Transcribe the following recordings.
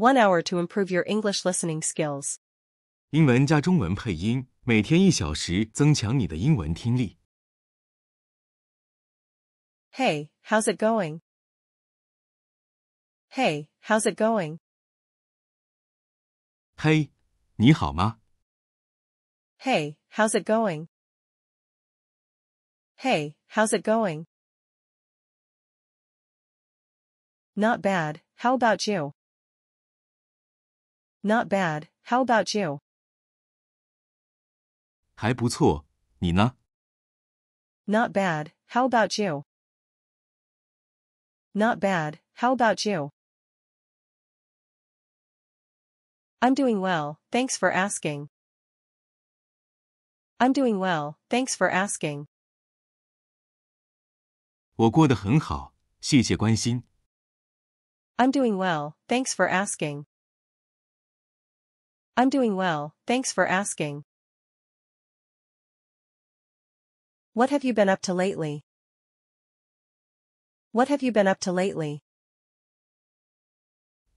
One hour to improve your English listening skills. 英文加中文配音，每天一小时，增强你的英文听力。 Hey, how's it going? Hey, how's it going? 嘿，你好吗？ Hey, how's it going? Hey, how's it going? Not bad, how about you? Not bad, how about you? 还不错，你呢？ Not bad, how about you? Not bad, how about you? I'm doing well, thanks for asking. I'm doing well, thanks for asking. 我过得很好，谢谢关心。 I'm doing well, thanks for asking. I'm doing well, thanks for asking. What have you been up to lately? What have you been up to lately?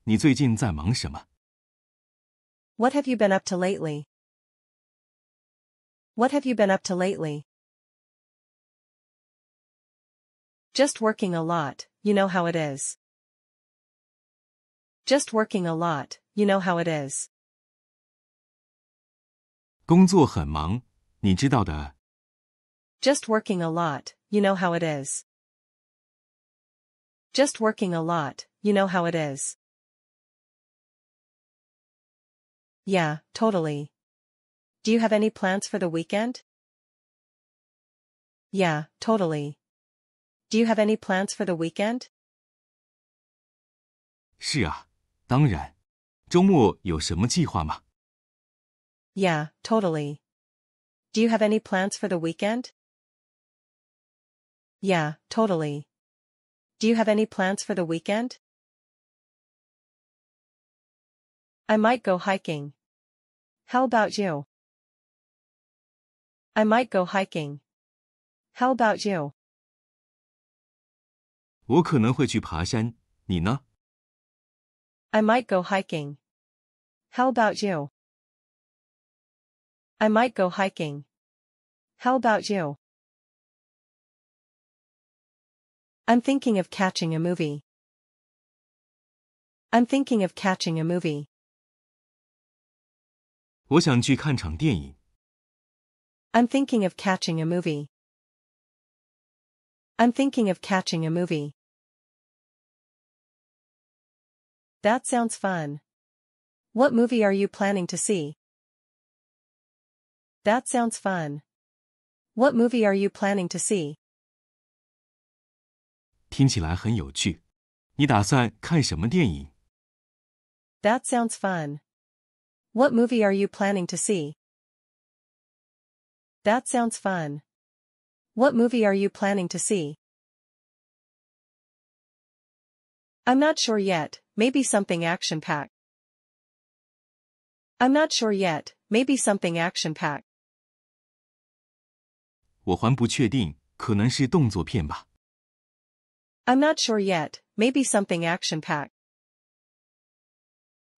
你最近在忙什么？ What have you been up to lately? What have you been up to lately? Just working a lot, you know how it is. Just working a lot, you know how it is. 工作很忙，你知道的。 Just working a lot, you know how it is. Just working a lot, you know how it is. Yeah, totally. Do you have any plans for the weekend? Yeah, totally. Do you have any plans for the weekend? 是啊，当然。周末有什么计划吗？ Yeah, totally. Do you have any plans for the weekend? Yeah, totally. Do you have any plans for the weekend? I might go hiking. How about you? I might go hiking. How about you? 我可能会去爬山，你呢？ I might go hiking. How about you? I might go hiking. How about you? I'm thinking of catching a movie. I'm thinking of catching a movie. 我想去看场电影。 I'm thinking of catching a movie. I'm thinking of catching a movie. That sounds fun. What movie are you planning to see? That sounds fun. What movie are you planning to see? 听起来很有趣。你打算看什么电影？ That sounds fun. What movie are you planning to see? That sounds fun. What movie are you planning to see? I'm not sure yet, maybe something action packed. I'm not sure yet, maybe something action packed. 我还不确定，可能是动作片吧。 I'm not sure yet, maybe something action packed.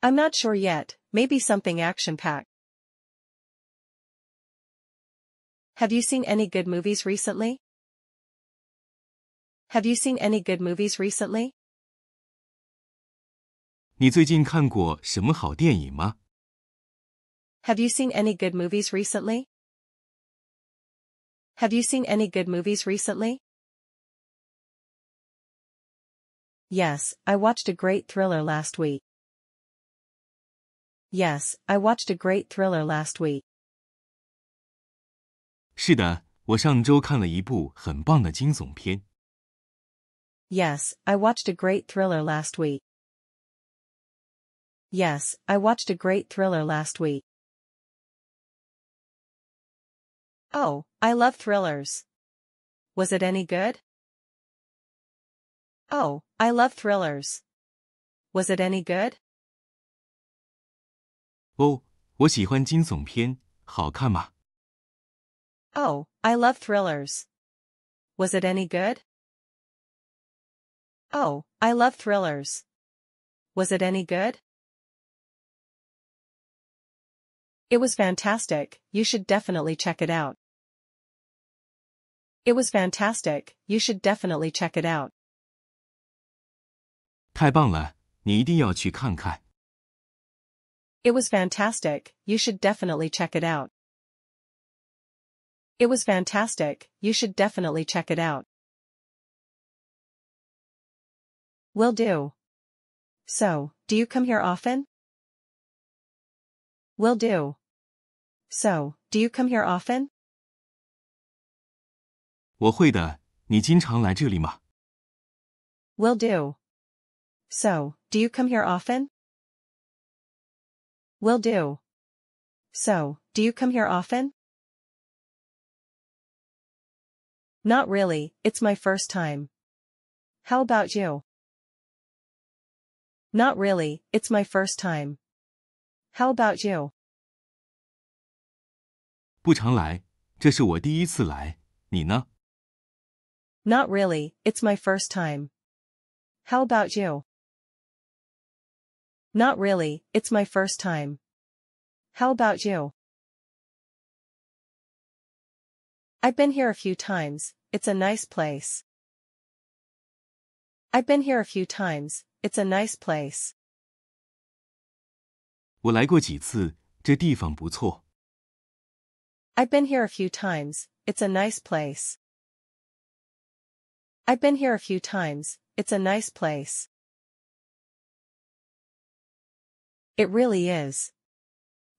I'm not sure yet, maybe something action packed. Have you seen any good movies recently? Have you seen any good movies recently? 你最近看过什么好电影吗？ Have you seen any good movies recently? Have you seen any good movies recently? Yes, I watched a great thriller last week. Yes, I watched a great thriller last week. 是的，我上周看了一部很棒的惊悚片。 Yes, I watched a great thriller last week. Yes, I watched a great thriller last week. Oh, I love thrillers. Was it any good? Oh, I love thrillers. Was it any good? 哦，我喜欢惊悚片，好看吗？ Oh, I love thrillers. Was it any good? Oh, I love thrillers. Was it any good? It was fantastic, you should definitely check it out. It was fantastic, you should definitely check it out. 太棒了，你一定要去看看。 It was fantastic, you should definitely check it out. It was fantastic, you should definitely check it out. Will do. So, do you come here often? Will do. So, do you come here often? 我会的，你经常来这里吗？ Will do. So, do you come here often? Will do. So, do you come here often? Not really, it's my first time. How about you? Not really, it's my first time. How about you? 不常来，这是我第一次来。你呢？ Not really, it's my first time. How about you? Not really, it's my first time. How about you? I've been here a few times, it's a nice place. I've been here a few times, it's a nice place. 我来过几次，这地方不错。 I've been here a few times, it's a nice place. I've been here a few times, it's a nice place. It really is.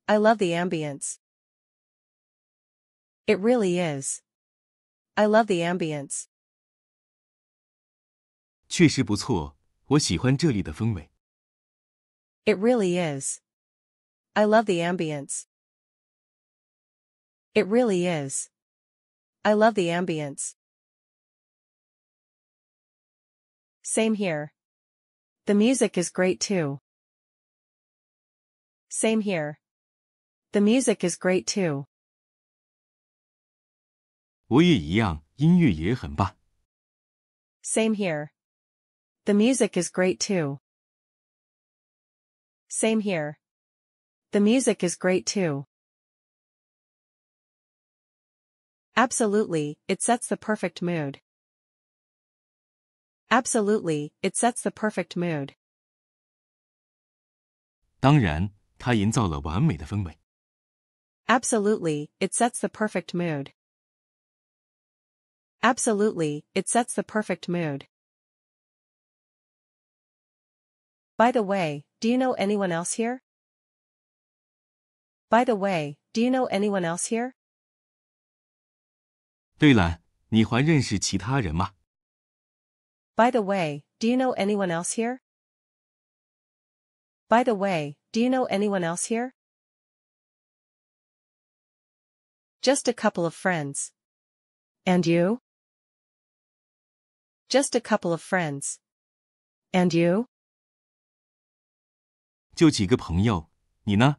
I love the ambience. It really is. I love the ambience. 确实不错，我喜欢这里的氛围。 It really is. I love the ambience. It really is. I love the ambience. Same here. The music is great too. Same here. The music is great too. 我也一样，音乐也很棒。 Same here. The music is great too. Same here. The music is great too. Absolutely, it sets the perfect mood. Absolutely, it sets the perfect mood. 当然，它营造了完美的氛围。 Absolutely, it sets the perfect mood. Absolutely, it sets the perfect mood. By the way, do you know anyone else here? By the way, do you know anyone else here? 对了，你还认识其他人吗？ By the way, do you know anyone else here? By the way, do you know anyone else here? Just a couple of friends. And you? Just a couple of friends. And you? 就几个朋友，你呢？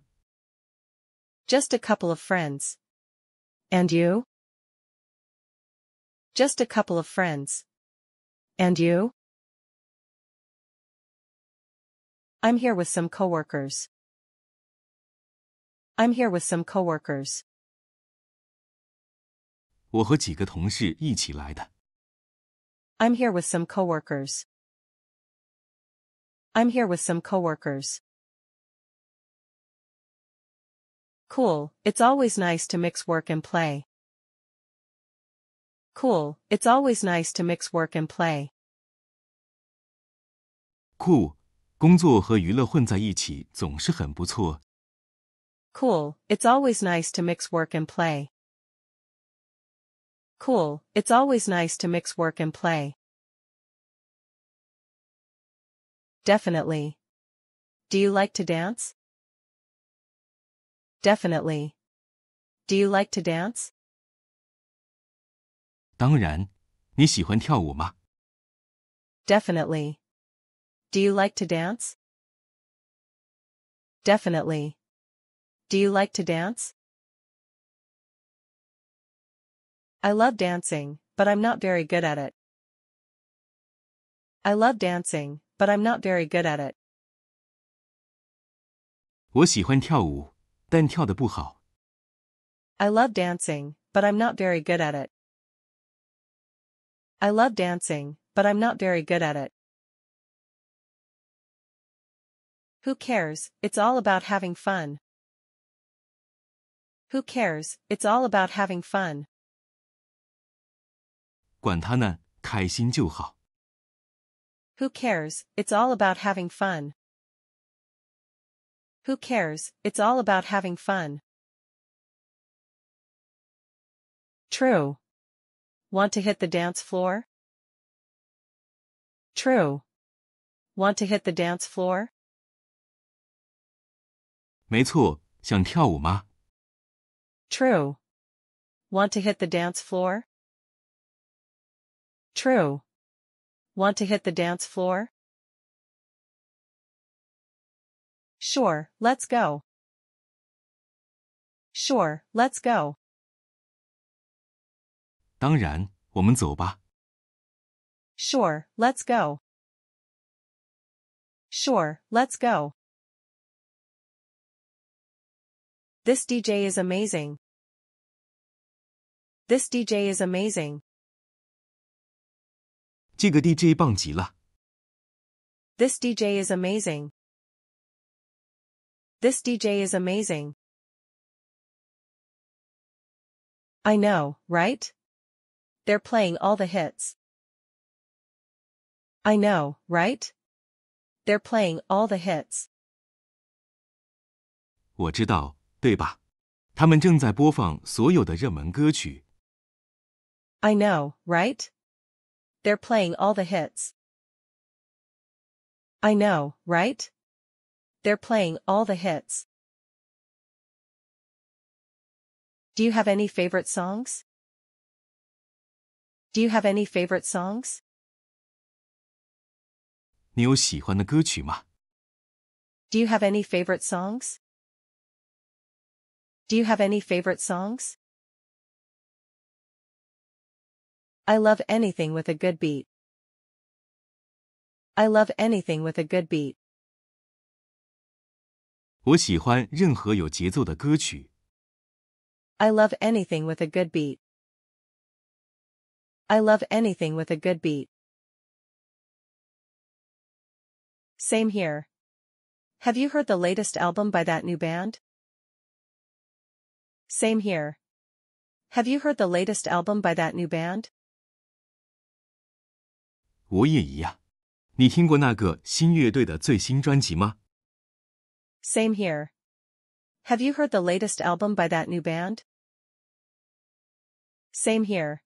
Just a couple of friends. And you? Just a couple of friends. And you? I'm here with some coworkers. I'm here with some coworkers. 我和几个同事一起来的。 I'm here with some coworkers. I'm here with some coworkers. Cool, it's always nice to mix work and play. Cool, it's always nice to mix work and play. 酷，工作和娱乐混在一起总是很不错。 Cool, it's always nice to mix work and play. Cool, it's always nice to mix work and play. Definitely. Do you like to dance? Definitely. Do you like to dance? 当然，你喜欢跳舞吗？ Definitely. Do you like to dance? Definitely. Do you like to dance? I love dancing, but I'm not very good at it. I love dancing, but I'm not very good at it. 我喜欢跳舞， 但跳得不好。 I love dancing, but I'm not very good at it. I love dancing, but I'm not very good at it. Who cares, it's all about having fun. Who cares, it's all about having fun. 管他呢，开心就好。 Who cares, it's all about having fun. Who cares, it's all about having fun. True. Want to hit the dance floor? True. Want to hit the dance floor? 没错，想跳舞吗？ True. Want to hit the dance floor? True. Want to hit the dance floor? Sure, let's go. Sure, let's go. 当然，我们走吧。 Sure, let's go. Sure, let's go. This DJ is amazing. This DJ is amazing. 这个 DJ 棒极了。 This DJ is amazing. This DJ is amazing. I know, right? They're playing all the hits. I know, right? They're playing all the hits. 我知道，对吧？他们正在播放所有的热门歌曲。 I know, right? They're playing all the hits. I know, right? They're playing all the hits. Do you have any favorite songs? Do you have any favorite songs? 你有喜欢的歌曲吗？ Do you have any favorite songs? Do you have any favorite songs? I love anything with a good beat. I love anything with a good beat. 我喜欢任何有节奏的歌曲。 I love anything with a good beat. I love anything with a good beat. Same here. Have you heard the latest album by that new band? Same here. Have you heard the latest album by that new band? 我也一样。你听过那个新乐队的最新专辑吗？ Same here. Have you heard the latest album by that new band? Same here.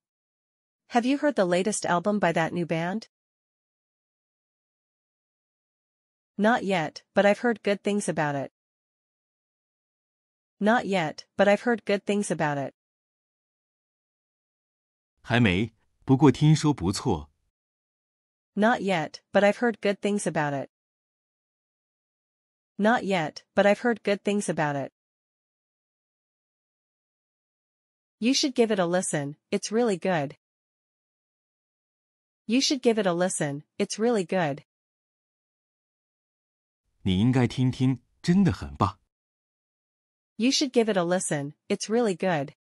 Have you heard the latest album by that new band? Not yet, but I've heard good things about it. Not yet, but I've heard good things about it. 还没，不过听说不错。 Not yet, but I've heard good things about it. Not yet, but I've heard good things about it. You should give it a listen, it's really good. You should give it a listen, it's really good. 你应该听听，真的很棒。 You should give it a listen, it's really good.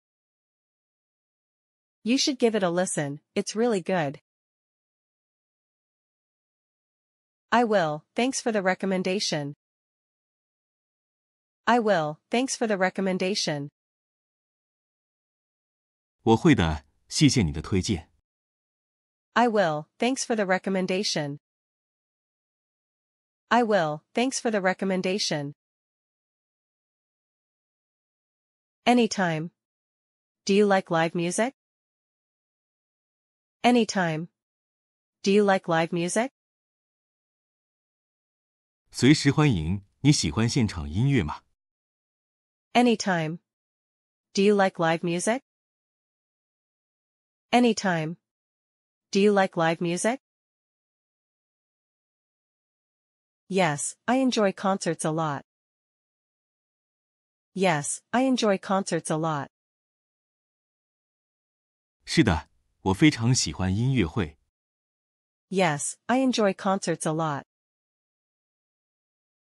You should give it a listen, it's really good. I will, thanks for the recommendation. I will, thanks for the recommendation. 我会的，谢谢你的推荐。 I will, thanks for the recommendation. I will, thanks for the recommendation. Anytime. Do you like live music? Anytime. Do you like live music? 随时欢迎。你喜欢现场音乐吗？ Anytime. Do you like live music? Anytime. Do you like live music? Yes, I enjoy concerts a lot. Yes, I enjoy concerts a lot. 是的，我非常喜欢音乐会。 Yes, I enjoy concerts a lot.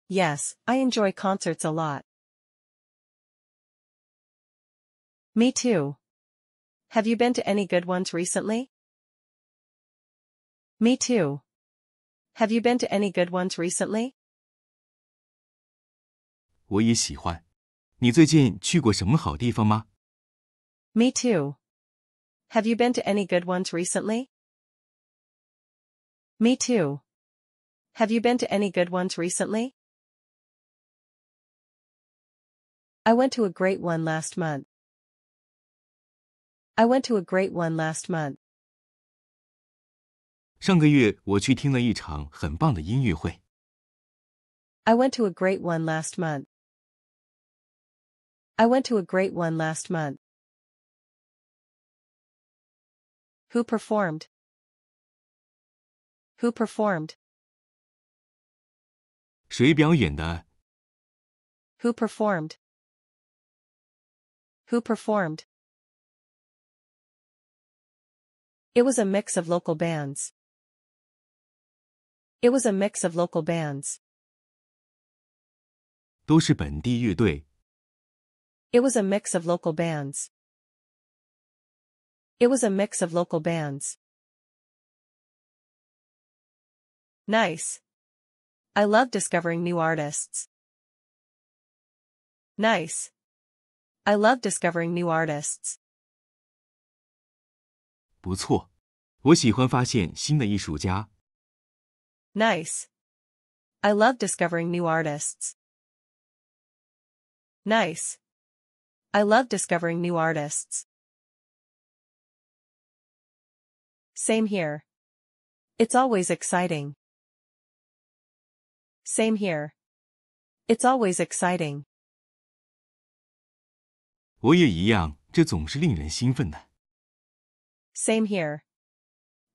Yes, I enjoy concerts a lot. Me too. Have you been to any good ones recently? Me too. Have you been to any good ones recently? 我也喜欢。你最近去过什么好地方吗？ Me too. Have you been to any good ones recently? Me too. Have you been to any good ones recently? I went to a great one last month. I went to a great one last month. 上个月我去听了一场很棒的音乐会。 I went to a great one last month. I went to a great one last month. Who performed? Who performed? 谁表演的？ Who performed? Who performed? It was a mix of local bands. It was a mix of local bands. 都是本地乐队。 It was a mix of local bands. It was a mix of local bands. Nice. I love discovering new artists. Nice. I love discovering new artists. 不错，我喜欢发现新的艺术家。 Nice. I love discovering new artists. Nice. I love discovering new artists. Same here. It's always exciting. Same here. It's always exciting. 我也一样，这总是令人兴奋的。 Same here.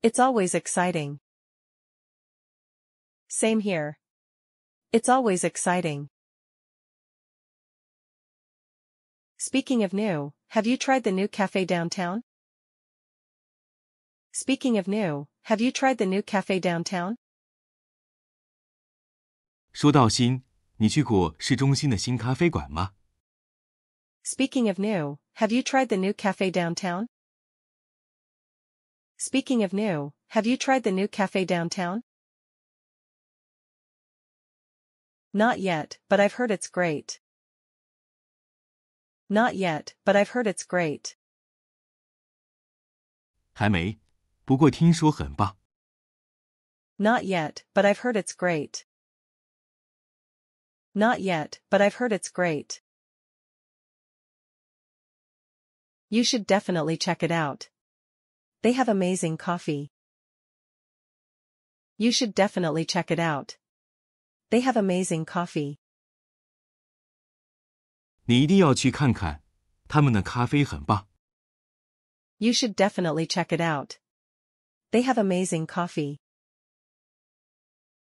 It's always exciting. Same here. It's always exciting. Speaking of new, have you tried the new cafe downtown? Speaking of new, have you tried the new cafe downtown? 说到新，你去过市中心的新咖啡馆吗？ Speaking of new, have you tried the new cafe downtown? Speaking of new, have you tried the new cafe downtown? Not yet, but I've heard it's great. Not yet, but I've heard it's great. 还没，不过听说很棒。 Not yet, but I've heard it's great. Not yet, but I've heard it's great. You should definitely check it out. They have amazing coffee. You should definitely check it out. They have amazing coffee. 你一定要去看看，他们的咖啡很棒。 You should definitely check it out. They have amazing coffee.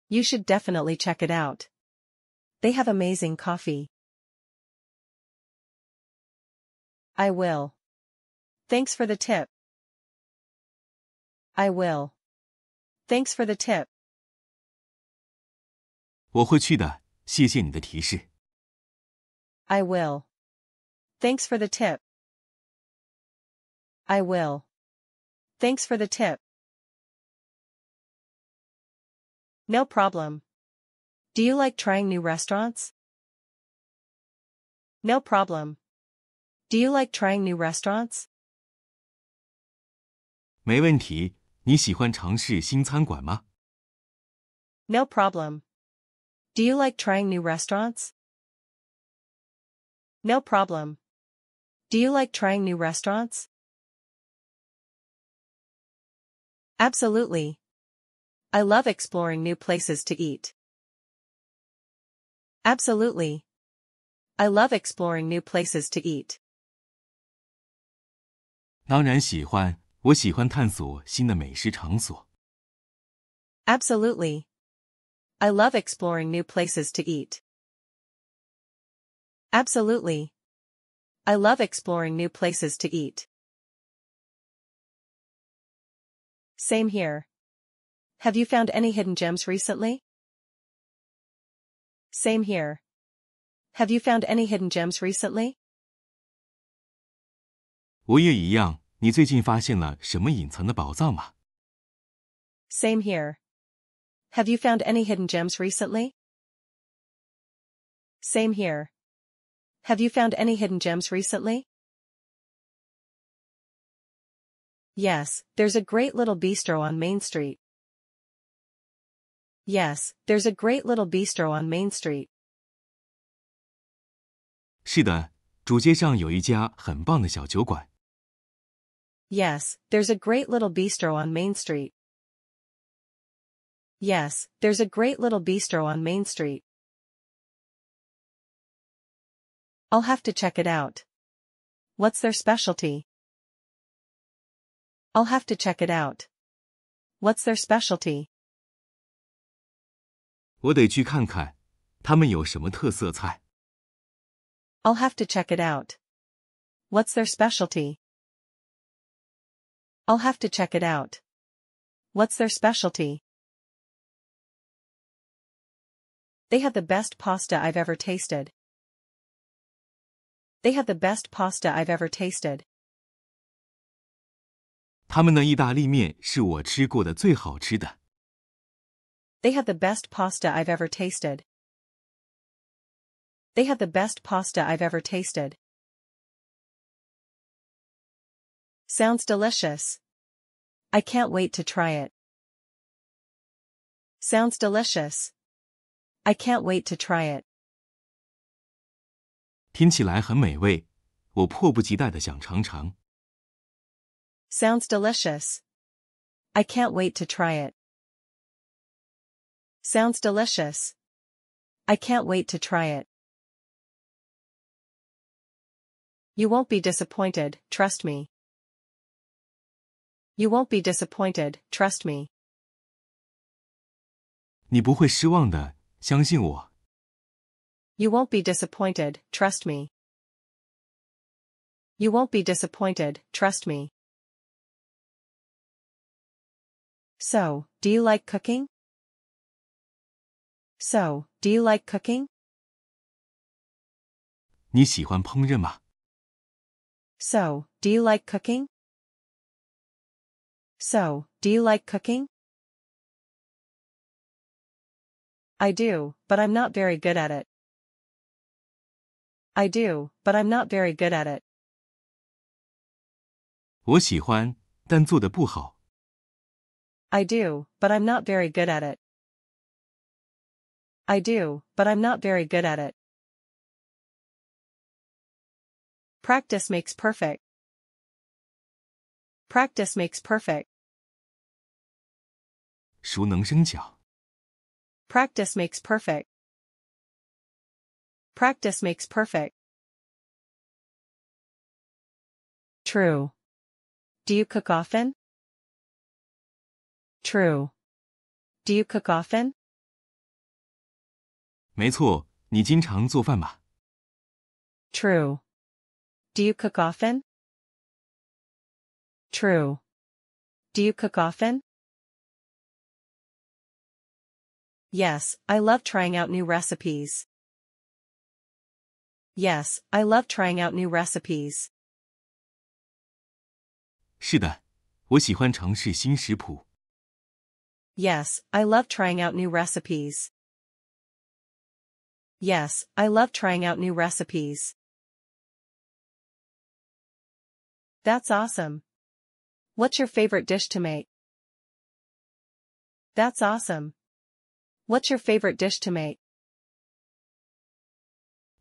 You should definitely check it out. They have amazing coffee. I will. Thanks for the tip. I will. Thanks for the tip. 我会去的，谢谢你的提示。 I will. Thanks for the tip. I will. Thanks for the tip. No problem. Do you like trying new restaurants? No problem. Do you like trying new restaurants? 没问题， 你喜欢尝试新餐馆吗？ No problem. Do you like trying new restaurants? No problem. Do you like trying new restaurants? Absolutely. I love exploring new places to eat. Absolutely. I love exploring new places to eat. 当然喜欢， 我喜欢探索新的美食场所。 Absolutely. I love exploring new places to eat. Absolutely. I love exploring new places to eat. Same here. Have you found any hidden gems recently? Same here. Have you found any hidden gems recently? 我也一样。 你最近发现了什么隐藏的宝藏吗？ Same here. Have you found any hidden gems recently? Same here. Have you found any hidden gems recently? Yes, there's a great little bistro on Main Street. Yes, there's a great little bistro on Main Street. 是的，主街上有一家很棒的小酒馆。 Yes, there's a great little bistro on Main Street. Yes, there's a great little bistro on Main Street. I'll have to check it out. What's their specialty? I'll have to check it out. What's their specialty? 我得去看看，他们有什么特色菜。 I'll have to check it out. What's their specialty? I'll have to check it out. What's their specialty? They have the best pasta I've ever tasted. They have the best pasta I've ever tasted. 他们的意大利面是我吃过的最好吃的。 They have the best pasta I've ever tasted. They have the best pasta I've ever tasted. Sounds delicious. I can't wait to try it. Sounds delicious. I can't wait to try it. 听起来很美味，我迫不及待的想尝尝。 Sounds delicious. I can't wait to try it. Sounds delicious. I can't wait to try it. You won't be disappointed, trust me. You won't be disappointed, trust me. 你不会失望的，相信我。 You won't be disappointed, trust me. You won't be disappointed, trust me. So, do you like cooking? So, do you like cooking? 你喜欢烹饪吗？ So, do you like cooking? So, do you like cooking? I do, but I'm not very good at it. I do, but I'm not very good at it. 我喜欢，但做的不好。 I do, but I'm not very good at it. I do, but I'm not very good at it. Practice makes perfect. Practice makes perfect. 熟能生巧。 Practice makes perfect. Practice makes perfect. True. Do you cook often? True. Do you cook often? 没错，你经常做饭吗？ True. Do you cook often? True. Do you cook often? Yes, I love trying out new recipes. Yes, I love trying out new recipes. 是的，我喜欢尝试新食谱。 Yes, I love trying out new recipes. Yes, I love trying out new recipes. That's awesome. What's your favorite dish to make? That's awesome. What's your favorite dish to make?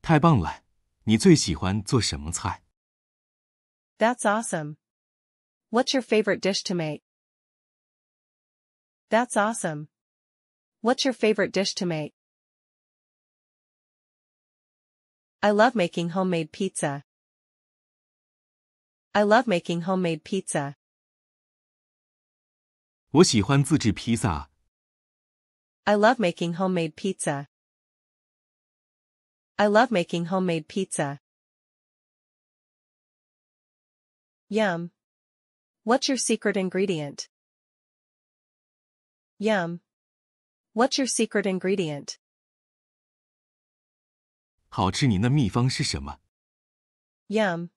太棒了！你最喜欢做什么菜？ That's awesome. What's your favorite dish to make? That's awesome. What's your favorite dish to make? I love making homemade pizza. I love making homemade pizza. 我喜欢自制披萨。 I love making homemade pizza. I love making homemade pizza. Yum. What's your secret ingredient? Yum. What's your secret ingredient? 好吃，您的秘方是什么？ Yum.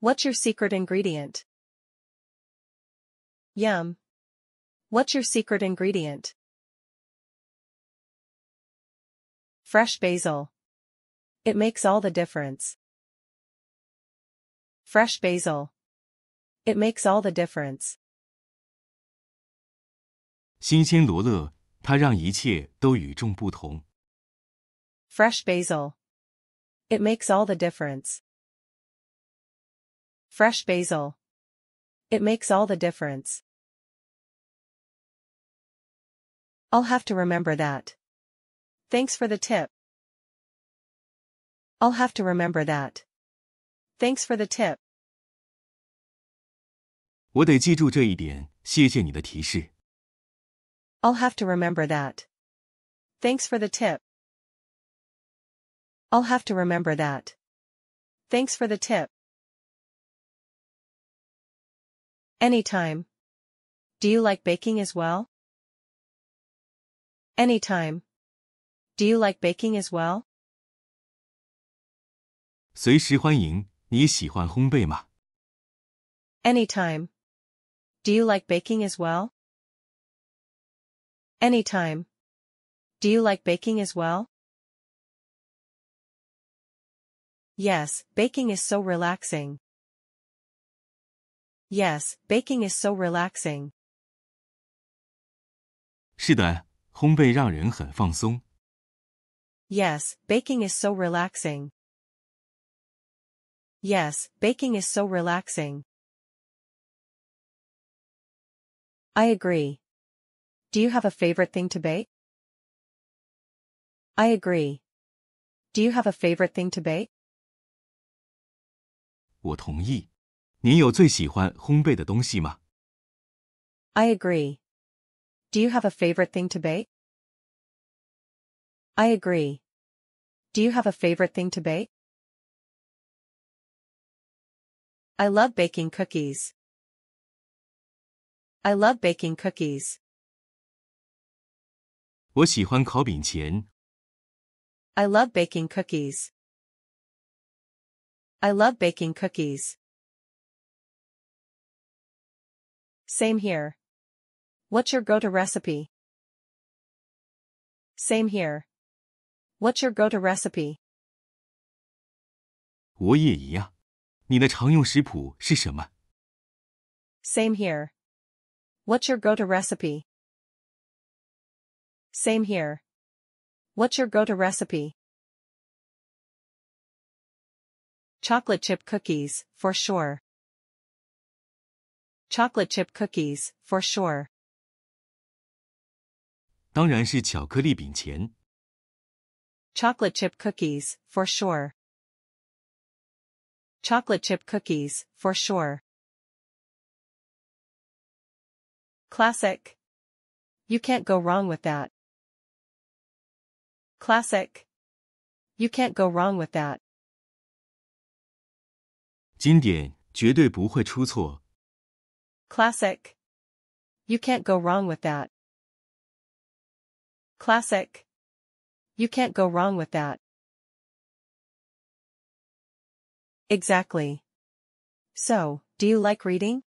What's your secret ingredient? Yum. What's your secret ingredient? Fresh basil. It makes all the difference. Fresh basil. It makes all the difference. 新鲜罗勒，它让一切都与众不同。 Fresh basil. It makes all the difference. Fresh basil. It makes all the difference. I'll have to remember that. Thanks for the tip. I'll have to remember that. Thanks for the tip. 我得记住这一点，谢谢你的提示。 I'll have to remember that. Thanks for the tip. I'll have to remember that. Thanks for the tip. Anytime. Do you like baking as well? Anytime. Do you like baking as well? 随时欢迎。你喜欢烘焙吗？ Anytime. Do you like baking as well? Anytime. Do you like baking as well? Yes, baking is so relaxing. Yes, baking is so relaxing. 是的，烘焙让人很放松。 Yes, baking is so relaxing. Yes, baking is so relaxing. I agree. Do you have a favorite thing to bake? I agree. Do you have a favorite thing to bake? 我同意。您有最喜欢烘焙的东西吗？ I agree. Do you have a favorite thing to bake? I agree. Do you have a favorite thing to bake? I love baking cookies. I love baking cookies. 我喜欢烤饼前。 I love baking cookies. I love baking cookies. Same here. What's your go-to recipe? Same here. What's your go-to recipe? 我也一样。你的常用食谱是什么？ Same here. What's your go-to recipe? Same here. What's your go-to recipe? Chocolate chip cookies, for sure. Chocolate chip cookies, for sure. 当然是巧克力饼前。 Chocolate chip cookies, for sure. Chocolate chip cookies, for sure. Classic. You can't go wrong with that. Classic. You can't go wrong with that. 经典，绝对不会出错。 Classic. You can't go wrong with that. Classic. You can't go wrong with that. Exactly. So, do you like reading?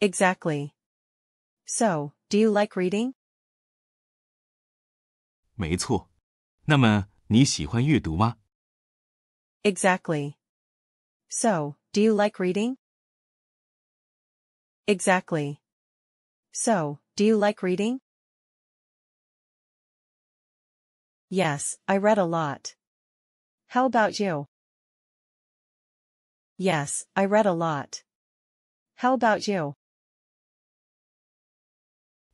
Exactly. So, do you like reading? 没错。那么你喜欢阅读吗？ Exactly. So, do you like reading? Exactly. So, do you like reading? Yes, I read a lot. How about you? Yes, I read a lot. How about you?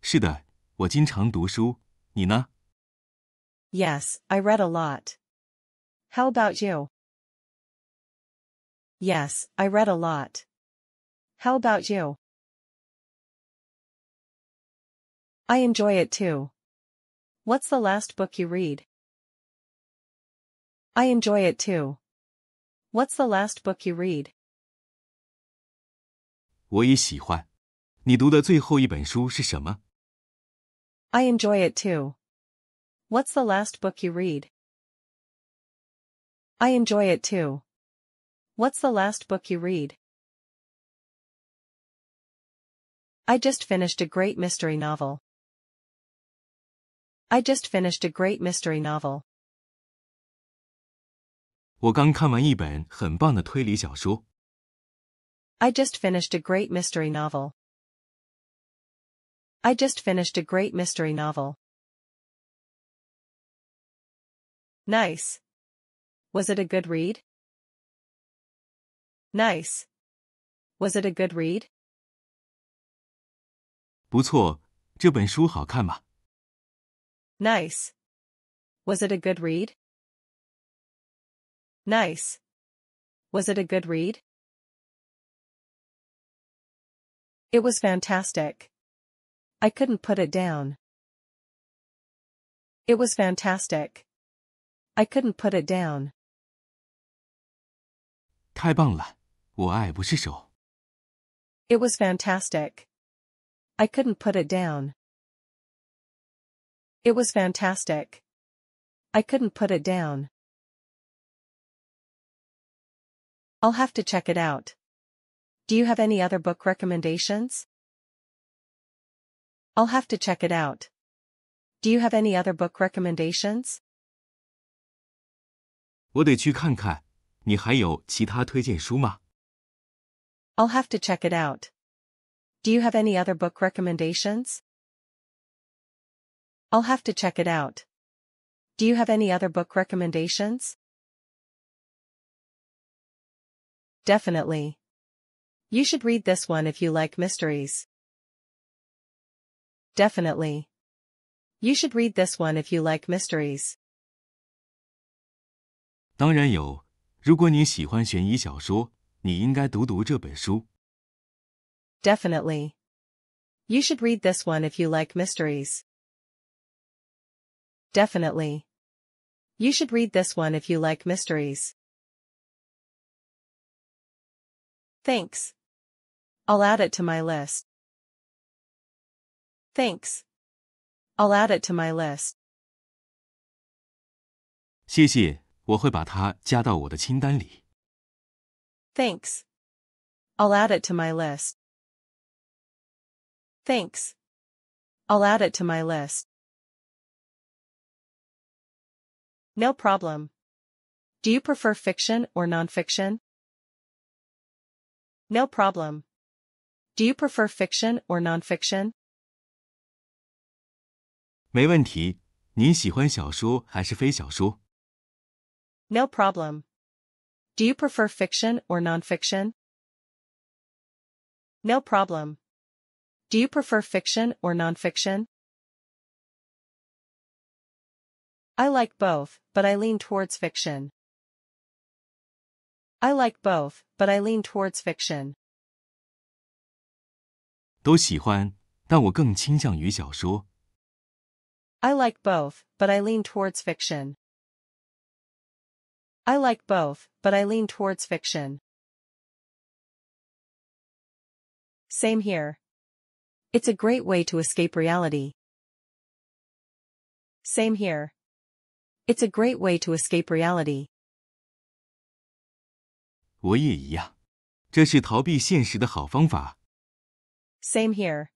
是的，我经常读书。你呢？ Yes, I read a lot. How about you? Yes, I read a lot. How about you? I enjoy it too. What's the last book you read? I enjoy it too. What's the last book you read? 我也喜欢。你读的最后一本书是什么？ I enjoy it too. What's the last book you read? I enjoy it too. What's the last book you read? I just finished a great mystery novel. I just finished a great mystery novel. 我刚看完一本很棒的推理小说。 I just finished a great mystery novel. I just finished a great mystery novel. Nice. Was it a good read? Nice. Was it a good read? 不错，这本书好看吗？ Nice. Was it a good read? Nice. Was it a good read? It was fantastic. I couldn't put it down. It was fantastic. I couldn't put it down. 太棒了，我爱不释手。 It was fantastic. I couldn't put it down. It was fantastic. I couldn't put it down. I'll have to check it out. Do you have any other book recommendations? I'll have to check it out. Do you have any other book recommendations? 我得去看看，你还有其他推荐书吗？ I'll have to check it out. Do you have any other book recommendations? I'll have to check it out. Do you have any other book recommendations? Definitely. You should read this one if you like mysteries. Definitely. You should read this one if you like mysteries. 当然有，如果你喜欢悬疑小说，你应该读读这本书。 Definitely. You should read this one if you like mysteries. Definitely. You should read this one if you like mysteries. Thanks. I'll add it to my list. Thanks. I'll add it to my list. 谢谢，我会把它加到我的清单里。 Thanks. I'll add it to my list. Thanks. I'll add it to my list. No problem. Do you prefer fiction or nonfiction? No problem. Do you prefer fiction or nonfiction? 没问题，您喜欢小说还是非小说？ No problem. Do you prefer fiction or nonfiction? No problem. Do you prefer fiction or nonfiction? I like both, but I lean towards fiction. I like both, but I lean towards fiction. 都喜欢，但我更倾向于小说。 I like both, but I lean towards fiction. I like both, but I lean towards fiction. Same here. It's a great way to escape reality. Same here. It's a great way to escape reality. 我也一样，这是逃避现实的好方法。 Same here.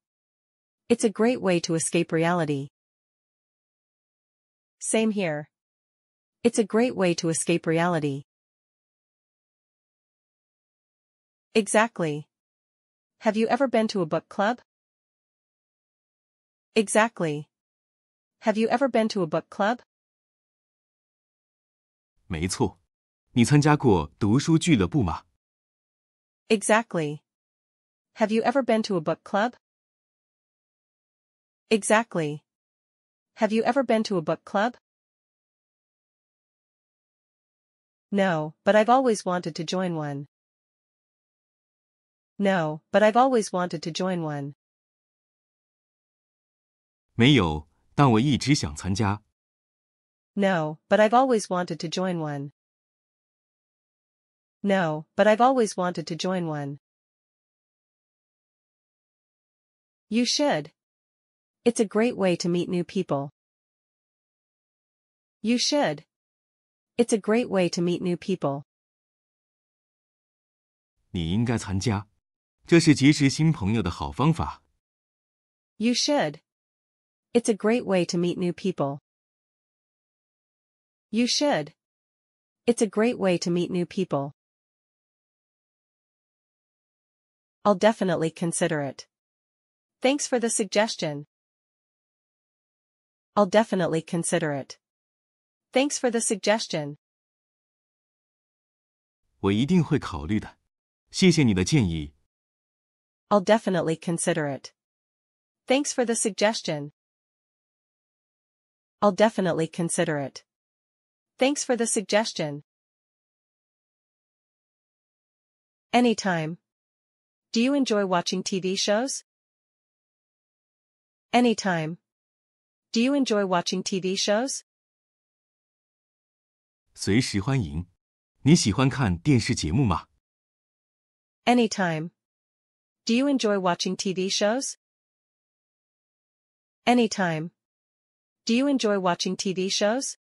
It's a great way to escape reality. Same here. It's a great way to escape reality. Exactly. Have you ever been to a book club? Exactly. Have you ever been to a book club? 没错， 你参加过读书俱乐部吗？ Exactly. Have you ever been to a book club? Exactly. Have you ever been to a book club? No, but I've always wanted to join one. No, but I've always wanted to join one. 没有，但我一直想参加。 No, but I've always wanted to join one. No, but I've always wanted to join one. You should. It's a great way to meet new people. You should. It's a great way to meet new people. 你应该参加，这是结识新朋友的好方法。 You should. It's a great way to meet new people. You should. It's a great way to meet new people. I'll definitely consider it. Thanks for the suggestion. I'll definitely consider it. Thanks for the suggestion. 我一定会考虑的，谢谢你的建议。 I'll definitely consider it. Thanks for the suggestion. I'll definitely consider it. Thanks for the suggestion. Anytime. Do you enjoy watching TV shows? Anytime. Do you enjoy watching TV shows? 随时欢迎。你喜欢看电视节目吗？ Anytime. Do you enjoy watching TV shows? Anytime. Do you enjoy watching TV shows?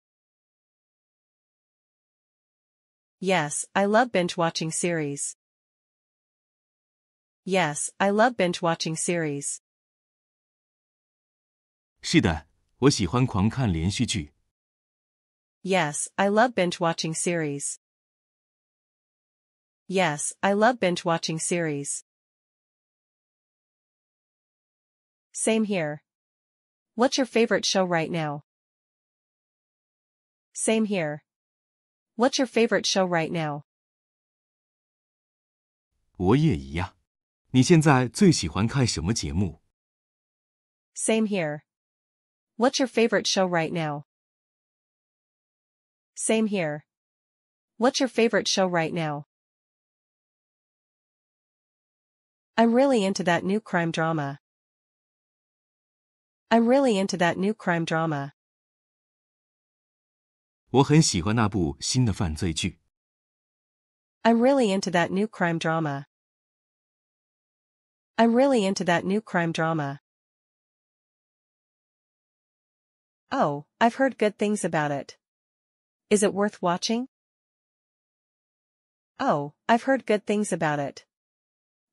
Yes, I love binge watching series. Yes, I love binge watching series. 是的，我喜欢狂看连续剧。 Yes, I love binge watching series. Yes, I love binge watching series. Same here. What's your favorite show right now? Same here. What's your favorite show right now? 我也一样。 你现在最喜欢看什么节目？ Same here. What's your favorite show right now? Same here. What's your favorite show right now? I'm really into that new crime drama. I'm really into that new crime drama. 我很喜欢那部新的犯罪剧。 I'm really into that new crime drama. I'm really into that new crime drama. Oh, I've heard good things about it. Is it worth watching? Oh, I've heard good things about it.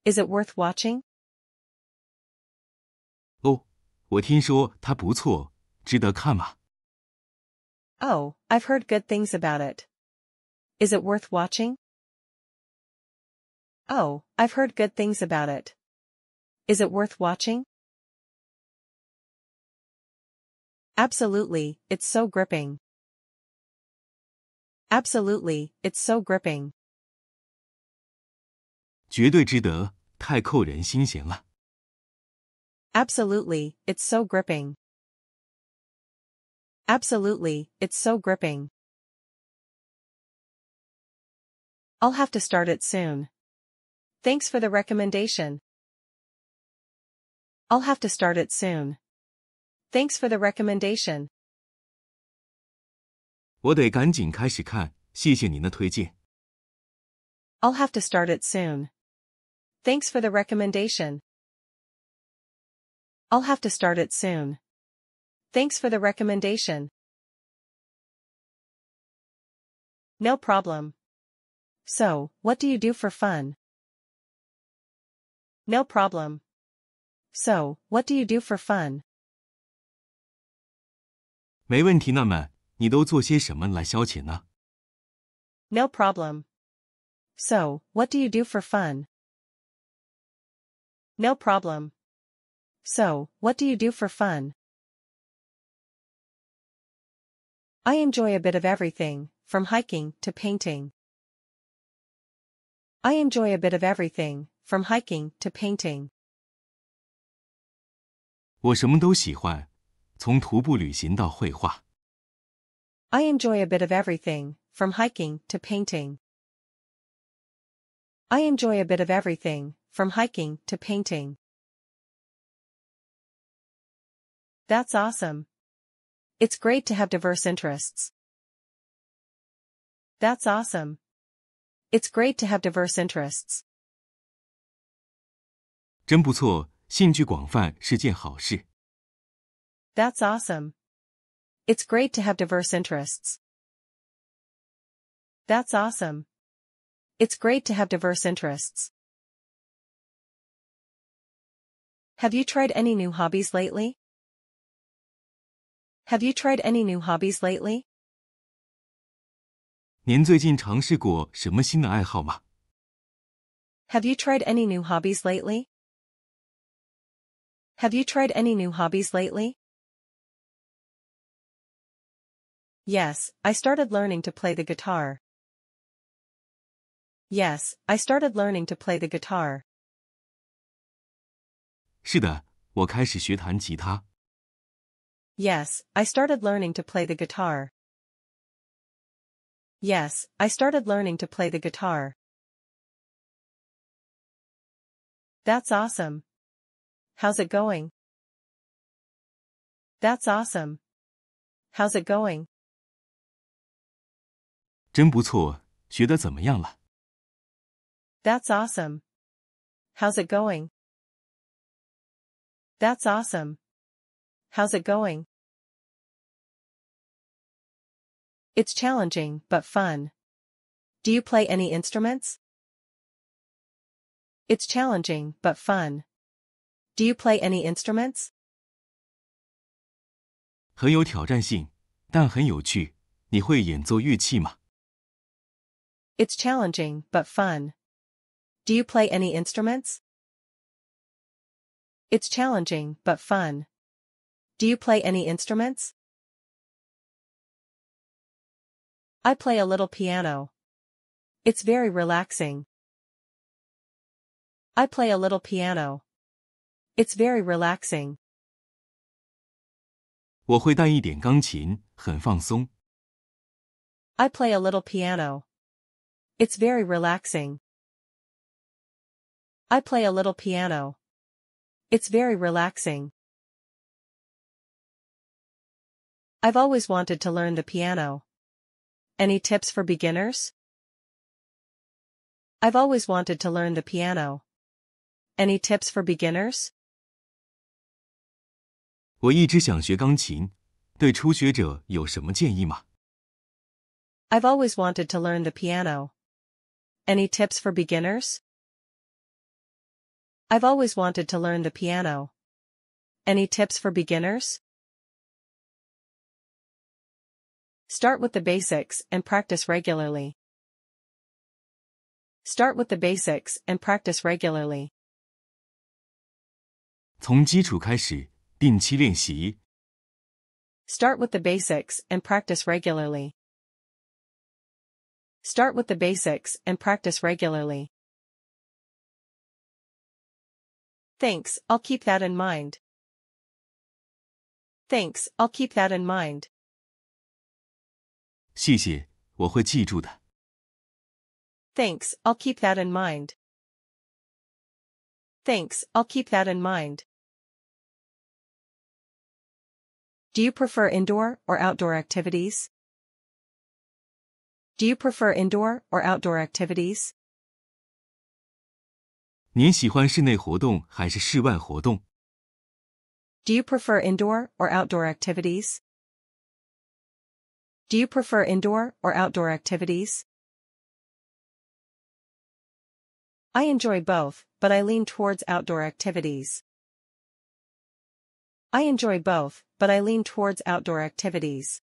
Is it worth watching? 哦，我听说它不错，值得看吗？ Oh, I've heard good things about it. Is it worth watching? Oh, I've heard good things about it. Is it worth watching? Absolutely, it's so gripping. Absolutely, it's so gripping. 绝对值得，太扣人心弦了。 Absolutely, it's so gripping. Absolutely, it's so gripping. I'll have to start it soon. Thanks for the recommendation. I'll have to start it soon. Thanks for the recommendation. 我得赶紧开始看，谢谢您的推荐。 I'll have to start it soon. Thanks for the recommendation. I'll have to start it soon. Thanks for the recommendation. No problem. So, what do you do for fun? No problem. So, what do you do for fun? 没问题。那么你都做些什么来消遣呢？ No problem. So, what do you do for fun? No problem. So, what do you do for fun? I enjoy a bit of everything, from hiking to painting. I enjoy a bit of everything, from hiking to painting. 我什么都喜欢，从徒步旅行到绘画。 I enjoy a bit of everything, from hiking to painting. I enjoy a bit of everything, from hiking to painting. That's awesome. It's great to have diverse interests. That's awesome. It's great to have diverse interests. 真不错， 兴趣广泛是件好事。 That's awesome. It's great to have diverse interests. That's awesome. It's great to have diverse interests. Have you tried any new hobbies lately? Have you tried any new hobbies lately? 您最近尝试过什么新的爱好吗？ Have you tried any new hobbies lately? Have you tried any new hobbies lately? Yes, I started learning to play the guitar. Yes, I started learning to play the guitar. 是的，我开始学弹吉他。 Yes, I started learning to play the guitar. Yes, I started learning to play the guitar. That's awesome. How's it going? That's awesome. How's it going? 真不错，学得怎么样了？ That's awesome. How's it going? That's awesome. How's it going? It's challenging, but fun. Do you play any instruments? It's challenging, but fun. Do you play any instruments? 很有挑战性，但很有趣。你会演奏乐器吗？ It's challenging, but fun. Do you play any instruments? It's challenging, but fun. Do you play any instruments? I play a little piano. It's very relaxing. I play a little piano. It's very relaxing. 我会带一点钢琴，很放松。 I play a little piano. It's very relaxing. I play a little piano. It's very relaxing. I've always wanted to learn the piano. Any tips for beginners? I've always wanted to learn the piano. Any tips for beginners? 我一直想学钢琴，对初学者有什么建议吗？ I've always wanted to learn the piano. Any tips for beginners? I've always wanted to learn the piano. Any tips for beginners? Start with the basics and practice regularly. Start with the basics and practice regularly. 从基础开始， 定期练习。 Start with the basics and practice regularly. Start with the basics and practice regularly. Thanks, I'll keep that in mind. Thanks, I'll keep that in mind. 谢谢，我会记住的。 Thanks, I'll keep that in mind. Thanks, I'll keep that in mind. Do you prefer indoor or outdoor activities? Do you prefer indoor or outdoor activities? 您喜欢室内活动还是室外活动？ Do you prefer indoor or outdoor activities? Do you prefer indoor or outdoor activities? I enjoy both, but I lean towards outdoor activities. I enjoy both, but I lean towards outdoor activities.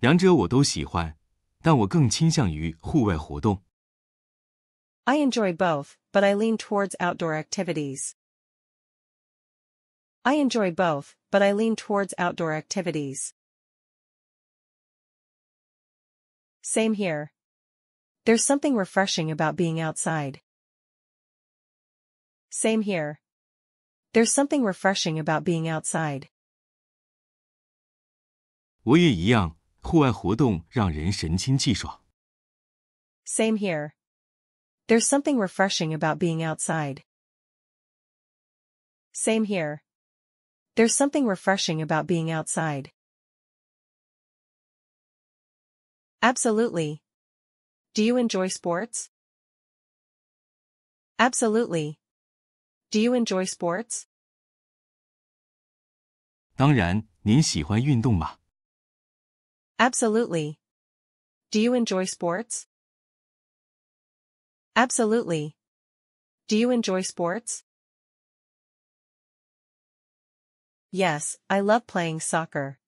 两者我都喜欢，但我更倾向于户外活动。 I enjoy both, but I lean towards outdoor activities. I enjoy both, but I lean towards outdoor activities. Same here. There's something refreshing about being outside. Same here. There's something refreshing about being outside. 我也一样，户外活动让人神清气爽。 Same here. There's something refreshing about being outside. Same here. There's something refreshing about being outside. Absolutely. Do you enjoy sports? Absolutely. Do you enjoy sports? 当然，您喜欢运动吗？ Absolutely. Do you enjoy sports? Absolutely. Do you enjoy sports? Yes, I love playing soccer.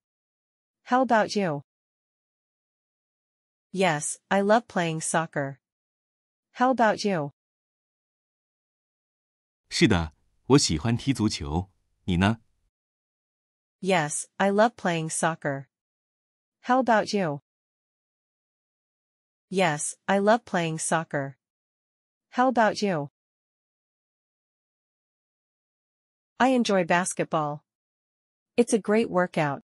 How about you? Yes, I love playing soccer. How about you? 是的，我喜欢踢足球。你呢？ Yes, I love playing soccer. How about you? Yes, I love playing soccer. How about you? I enjoy basketball. It's a great workout.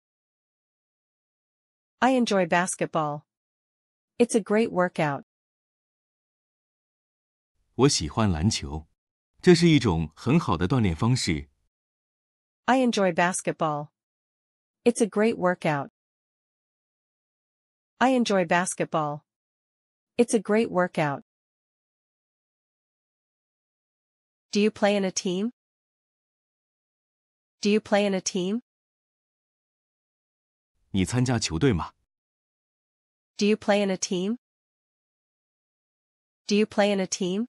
I enjoy basketball. It's a great workout. 我喜欢篮球， 这是一种很好的锻炼方式。 I enjoy basketball. It's a great workout. I enjoy basketball. It's a great workout. Do you play in a team? Do you play in a team? 你参加球队吗？ Do you play in a team? Do you play in a team?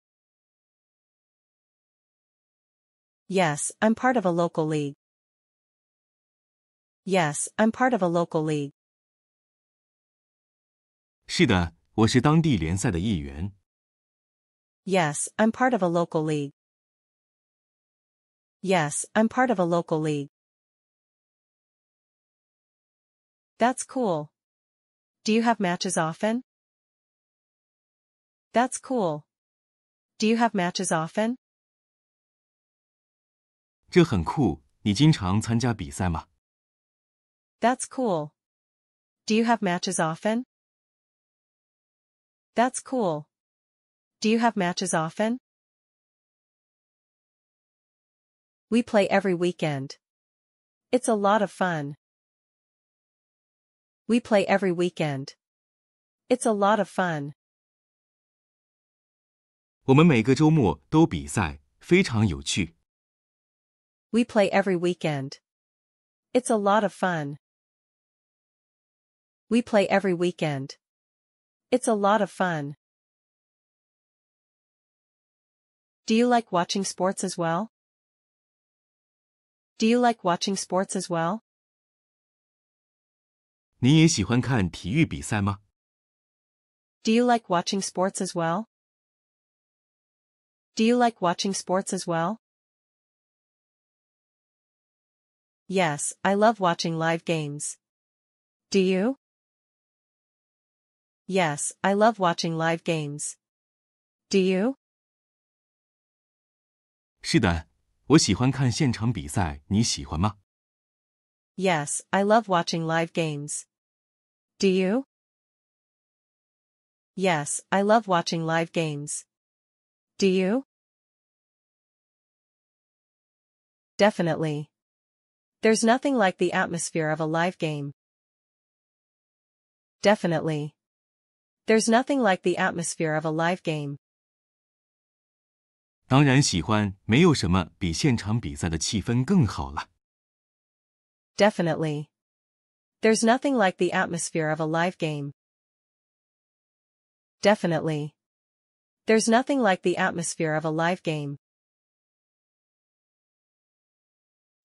Yes, I'm part of a local league. Yes, I'm part of a local league. 是的，我是当地联赛的一员。 Yes, I'm part of a local league. Yes, I'm part of a local league. That's cool. Do you have matches often? That's cool. Do you have matches often? 这很酷。你经常参加比赛吗？ That's cool. Do you have matches often? That's cool. Do you have matches often? We play every weekend. It's a lot of fun. We play every weekend. It's a lot of fun. 我们每个周末都比赛，非常有趣。 We play every weekend. It's a lot of fun. We play every weekend. It's a lot of fun. Do you like watching sports as well? Do you like watching sports as well? 你也喜欢看体育比赛吗？ Do you like watching sports as well? Do you like watching sports as well? Yes, I love watching live games. Do you? Yes, I love watching live games. Do you? 是的，我喜欢看现场比赛。你喜欢吗？ Yes, I love watching live games. Do you? Yes, I love watching live games. Do you? Definitely. There's nothing like the atmosphere of a live game. Definitely. There's nothing like the atmosphere of a live game. 当然喜欢，没有什么比现场比赛的气氛更好了。 Definitely. There's nothing like the atmosphere of a live game. Definitely. There's nothing like the atmosphere of a live game.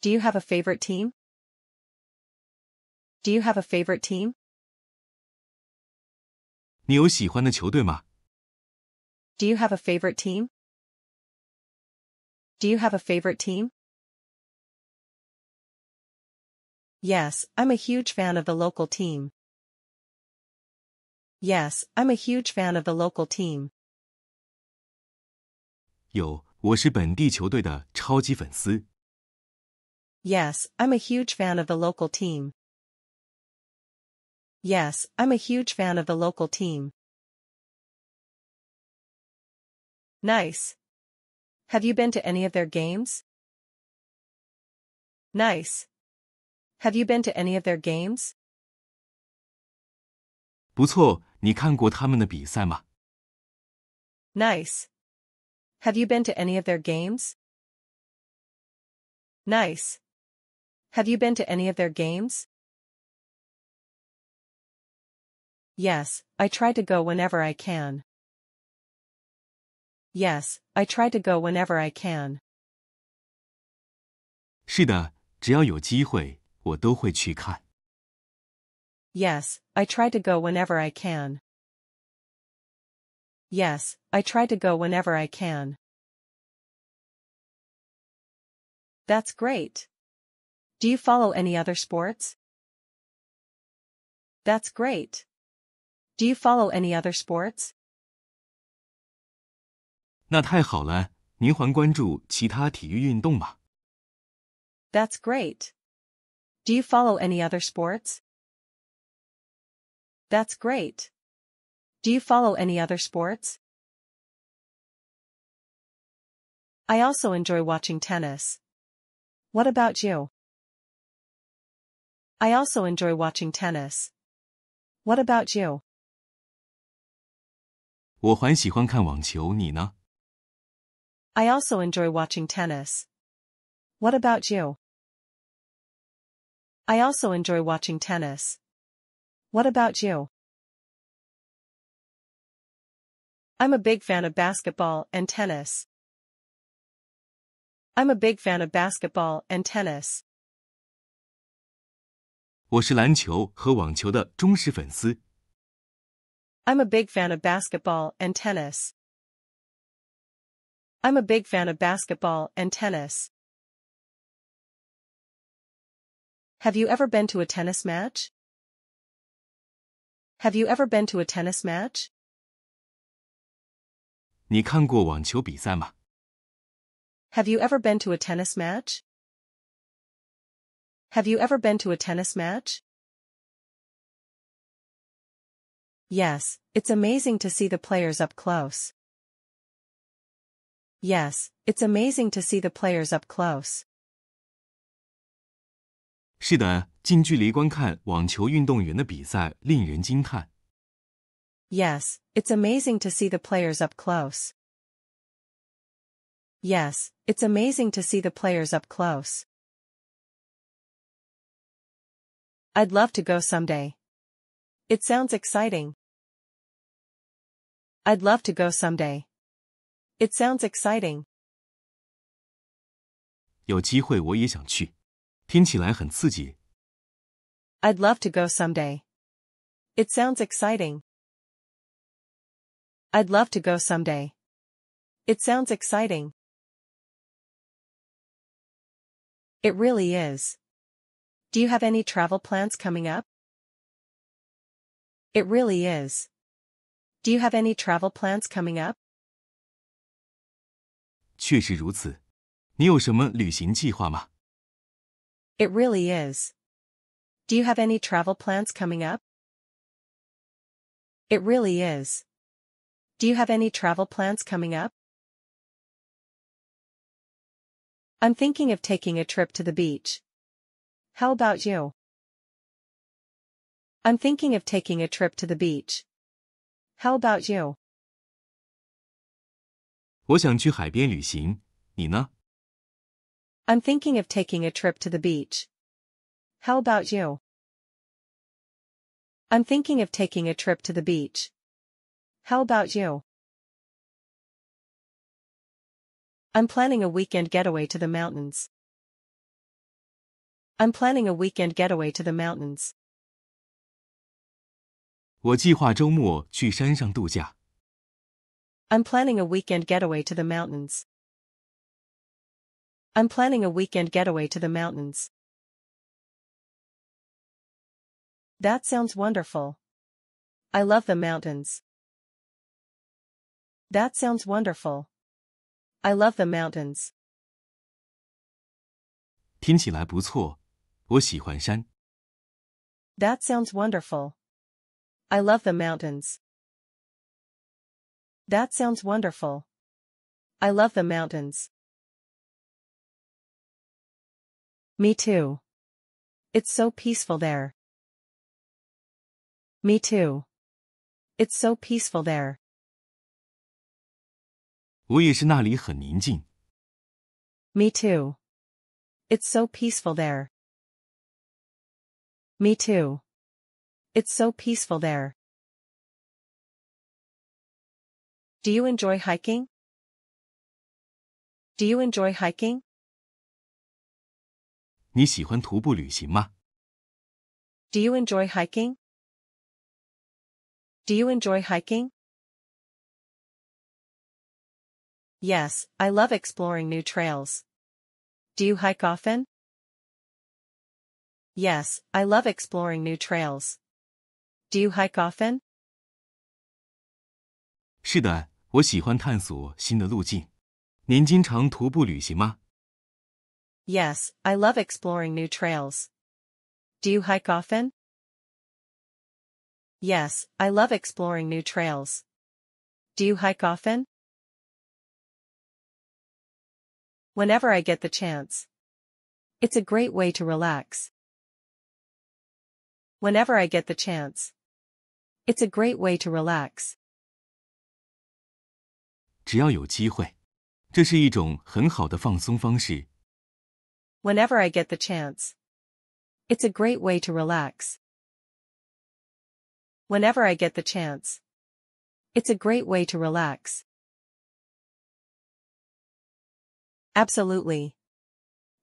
Do you have a favorite team? Do you have a favorite team? 你有喜欢的球队吗？ Do you have a favorite team? Do you have a favorite team? Yes, I'm a huge fan of the local team. Yes, I'm a huge fan of the local team. 有，我是本地球队的超级粉丝。 Yes, I'm a huge fan of the local team. Yes, I'm a huge fan of the local team. Nice. Have you been to any of their games? Nice. Have you been to any of their games? 不错，你看过他们的比赛吗？ Nice. Have you been to any of their games? Nice. Have you been to any of their games? Yes, I try to go whenever I can. Yes, I try to go whenever I can. 是的，只要有机会，我都会去看。 Yes, I try to go whenever I can. Yes, I try to go whenever I can. That's great. Do you follow any other sports? That's great. Do you follow any other sports? 那太好了，您还关注其他体育运动吗？ That's great. Do you follow any other sports? That's great. Do you follow any other sports? I also enjoy watching tennis. What about you? I also enjoy watching tennis. What about you? 我还喜欢看网球，你呢？ I also enjoy watching tennis. What about you? I also enjoy watching tennis. What about you? I'm a big fan of basketball and tennis. I'm a big fan of basketball and tennis. 我是篮球和网球的忠实粉丝。 I'm a big fan of basketball and tennis. I'm a big fan of basketball and tennis. Have you ever been to a tennis match? Have you ever been to a tennis match? 你看过网球比赛吗？ Have you ever been to a tennis match? Have you ever been to a tennis match? Yes, it's amazing to see the players up close. Yes, it's amazing to see the players up close. 是的，近距离观看网球运动员的比赛令人惊叹。 Yes, it's amazing to see the players up close. Yes, it's amazing to see the players up close. I'd love to go someday. It sounds exciting. I'd love to go someday. It sounds exciting. 有机会我也想去，听起来很刺激。 I'd love to go someday. It sounds exciting. I'd love to go someday. It sounds exciting. It really is. Do you have any travel plans coming up? It really is. Do you have any travel plans coming up? 确实如此。你有什么旅行计划吗？ It really is. Do you have any travel plans coming up? It really is. Do you have any travel plans coming up? I'm thinking of taking a trip to the beach. How about you? I'm thinking of taking a trip to the beach. How about you? 我想去海边旅行，你呢？ I'm thinking of taking a trip to the beach. How about you? I'm thinking of taking a trip to the beach. How about you? I'm planning a weekend getaway to the mountains. I'm planning a weekend getaway to the mountains. 我计划周末去山上度假。 I'm planning a weekend getaway to the mountains. I'm planning a weekend getaway to the mountains. That sounds wonderful. I love the mountains. That sounds wonderful. I love the mountains. 听起来不错， 我喜欢山。 That sounds wonderful. I love the mountains. That sounds wonderful. I love the mountains. Me too. It's so peaceful there. Me too. It's so peaceful there. 我也是那里很宁静。 Me too. It's so peaceful there. Me too. It's so peaceful there. Do you enjoy hiking? Do you enjoy hiking? 你喜欢徒步旅行吗？ Do you enjoy hiking? Do you enjoy hiking? Yes, I love exploring new trails. Do you hike often? Yes, I love exploring new trails. Do you hike often? 是的，我喜欢探索新的路径。您经常徒步旅行吗？ Yes, I love exploring new trails. Do you hike often? Yes, I love exploring new trails. Do you hike often? Whenever I get the chance. It's a great way to relax. Whenever I get the chance. It's a great way to relax. 只要有机会，这是一种很好的放松方式。 Whenever I get the chance. It's a great way to relax. Whenever I get the chance. It's a great way to relax. Absolutely.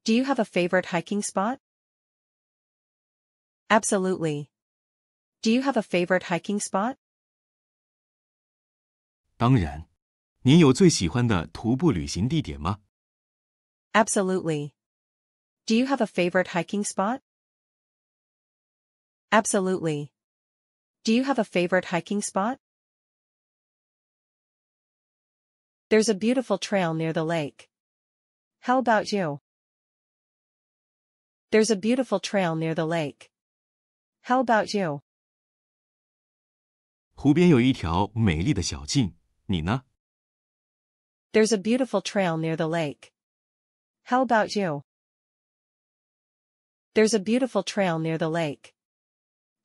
Do you have a favorite hiking spot? Absolutely. Do you have a favorite hiking spot? 当然，您有最喜欢的徒步旅行地点吗？ Absolutely. Do you have a favorite hiking spot? Absolutely. Do you have a favorite hiking spot? There's a beautiful trail near the lake. How about you? There's a beautiful trail near the lake. How about you? 湖边有一条美丽的小径，你呢？ There's a beautiful trail near the lake. How about you? There's a beautiful trail near the lake.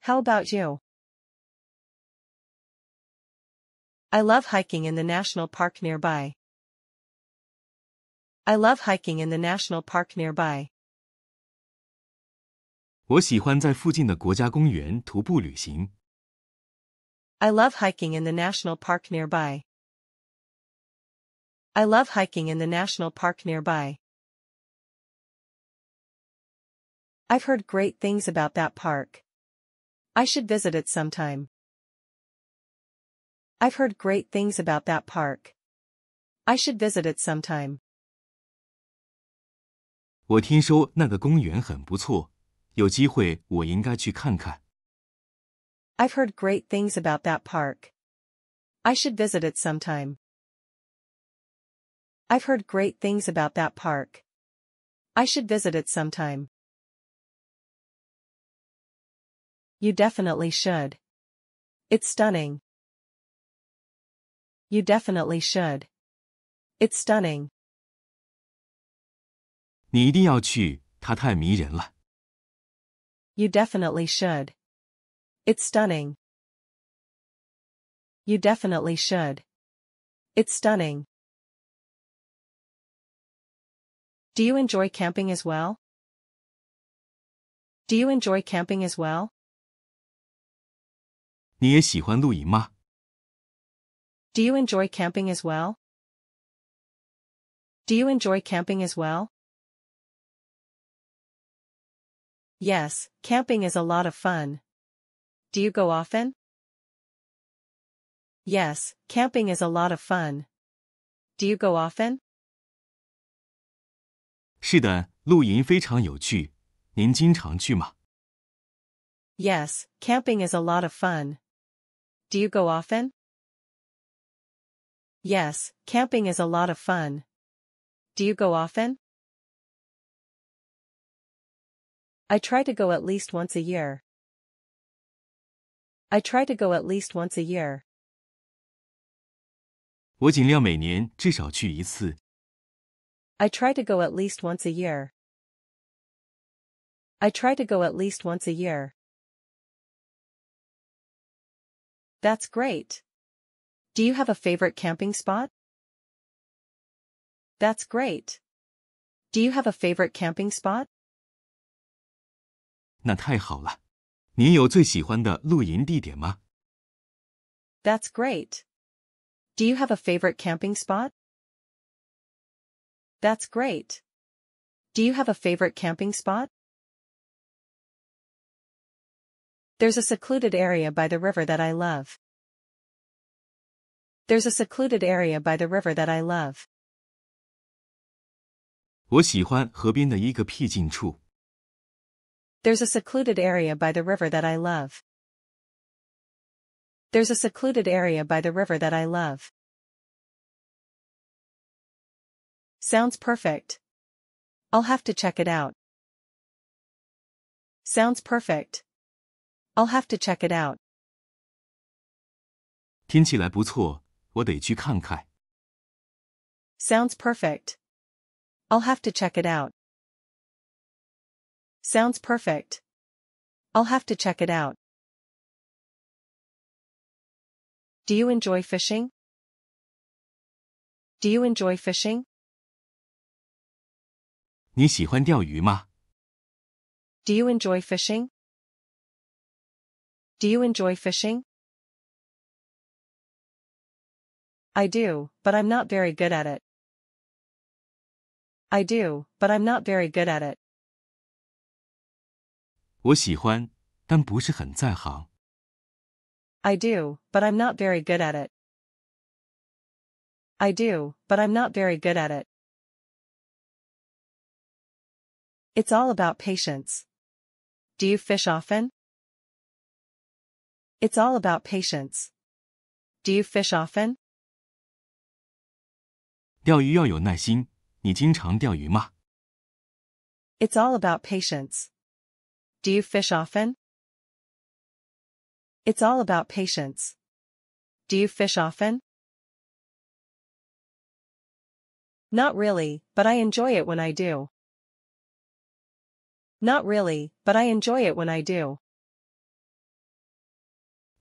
How about you? I love hiking in the national park nearby. I love hiking in the national park nearby. 我喜欢在附近的国家公园徒步旅行。 I love hiking in the national park nearby. I love hiking in the national park nearby. I've heard great things about that park. I should visit it sometime. I've heard great things about that park. I should visit it sometime. 我听说那个公园很不错， 有机会我应该去看看。 I've heard great things about that park. I should visit it sometime. I've heard great things about that park. I should visit it sometime. You definitely should. It's stunning. You definitely should. It's stunning. 你一定要去，它太迷人了。 You definitely should. It's stunning. You definitely should. It's stunning. Do you enjoy camping as well? Do you enjoy camping as well? 你也喜欢露营吗？ Do you enjoy camping as well? Do you enjoy camping as well? Yes, camping is a lot of fun. Do you go often? Yes, camping is a lot of fun. Do you go often? 是的，露营非常有趣。您经常去吗？ Yes, camping is a lot of fun. Do you go often? Yes, camping is a lot of fun. Do you go often? I try to go at least once a year. I try to go at least once a year. 我尽量每年至少去一次。 I try to go at least once a year. I try to go at least once a year. That's great. Do you have a favorite camping spot? That's great. Do you have a favorite camping spot? 那太好了。您有最喜欢的露营地点吗？ That's great. Do you have a favorite camping spot? That's great. Do you have a favorite camping spot? There's a secluded area by the river that I love. There's a secluded area by the river that I love. 我喜欢河边的一个僻静处。 There's a secluded area by the river that I love. There's a secluded area by the river that I love. Sounds perfect. I'll have to check it out. Sounds perfect. I'll have to check it out. 听起来不错，我得去看看。 Sounds perfect. I'll have to check it out. Sounds perfect. I'll have to check it out. Do you enjoy fishing? Do you enjoy fishing? 你喜欢钓鱼吗？ Do you enjoy fishing? Do you enjoy fishing? I do, but I'm not very good at it. I do, but I'm not very good at it. 我喜欢，但不是很在行。 I do, but I'm not very good at it. I do, but I'm not very good at it. It's all about patience. Do you fish often? It's all about patience. Do you fish often? 钓鱼要有耐心。你经常钓鱼吗？ It's all about patience. Do you fish often? It's all about patience. Do you fish often? Not really, but I enjoy it when I do. Not really, but I enjoy it when I do.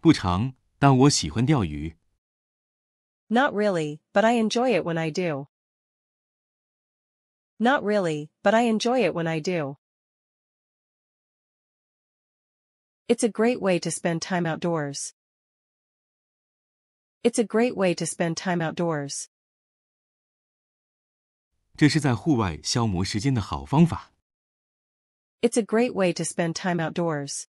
不长，但我喜欢钓鱼。 Not really, but I enjoy it when I do. Not really, but I enjoy it when I do. It's a great way to spend time outdoors. It's a great way to spend time outdoors. 这是在户外消磨时间的好方法。 It's a great way to spend time outdoors.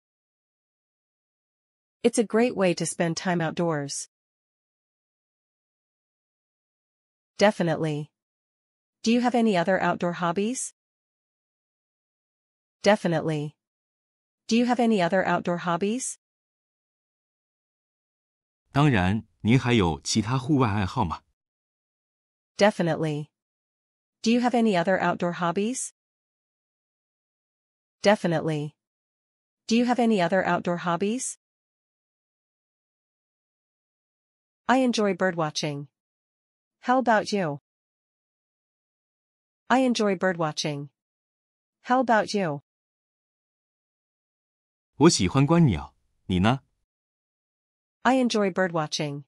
It's a great way to spend time outdoors. Definitely. Do you have any other outdoor hobbies? Definitely. Do you have any other outdoor hobbies? 当然，您还有其他户外爱好吗？ Definitely. Do you have any other outdoor hobbies? Definitely. Do you have any other outdoor hobbies? I enjoy birdwatching. How about you? I enjoy birdwatching. How about you? 我喜欢观鸟，你呢？ I enjoy birdwatching.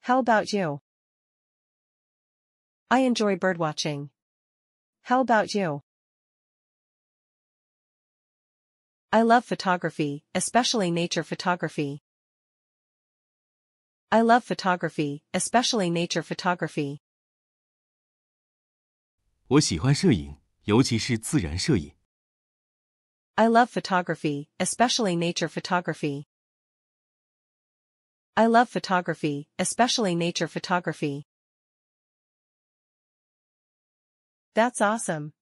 How about you? I enjoy birdwatching. How about you? I love photography, especially nature photography. I love photography, especially nature photography. 我喜欢摄影，尤其是自然摄影。 I love photography, especially nature photography. I love photography, especially nature photography. That's awesome.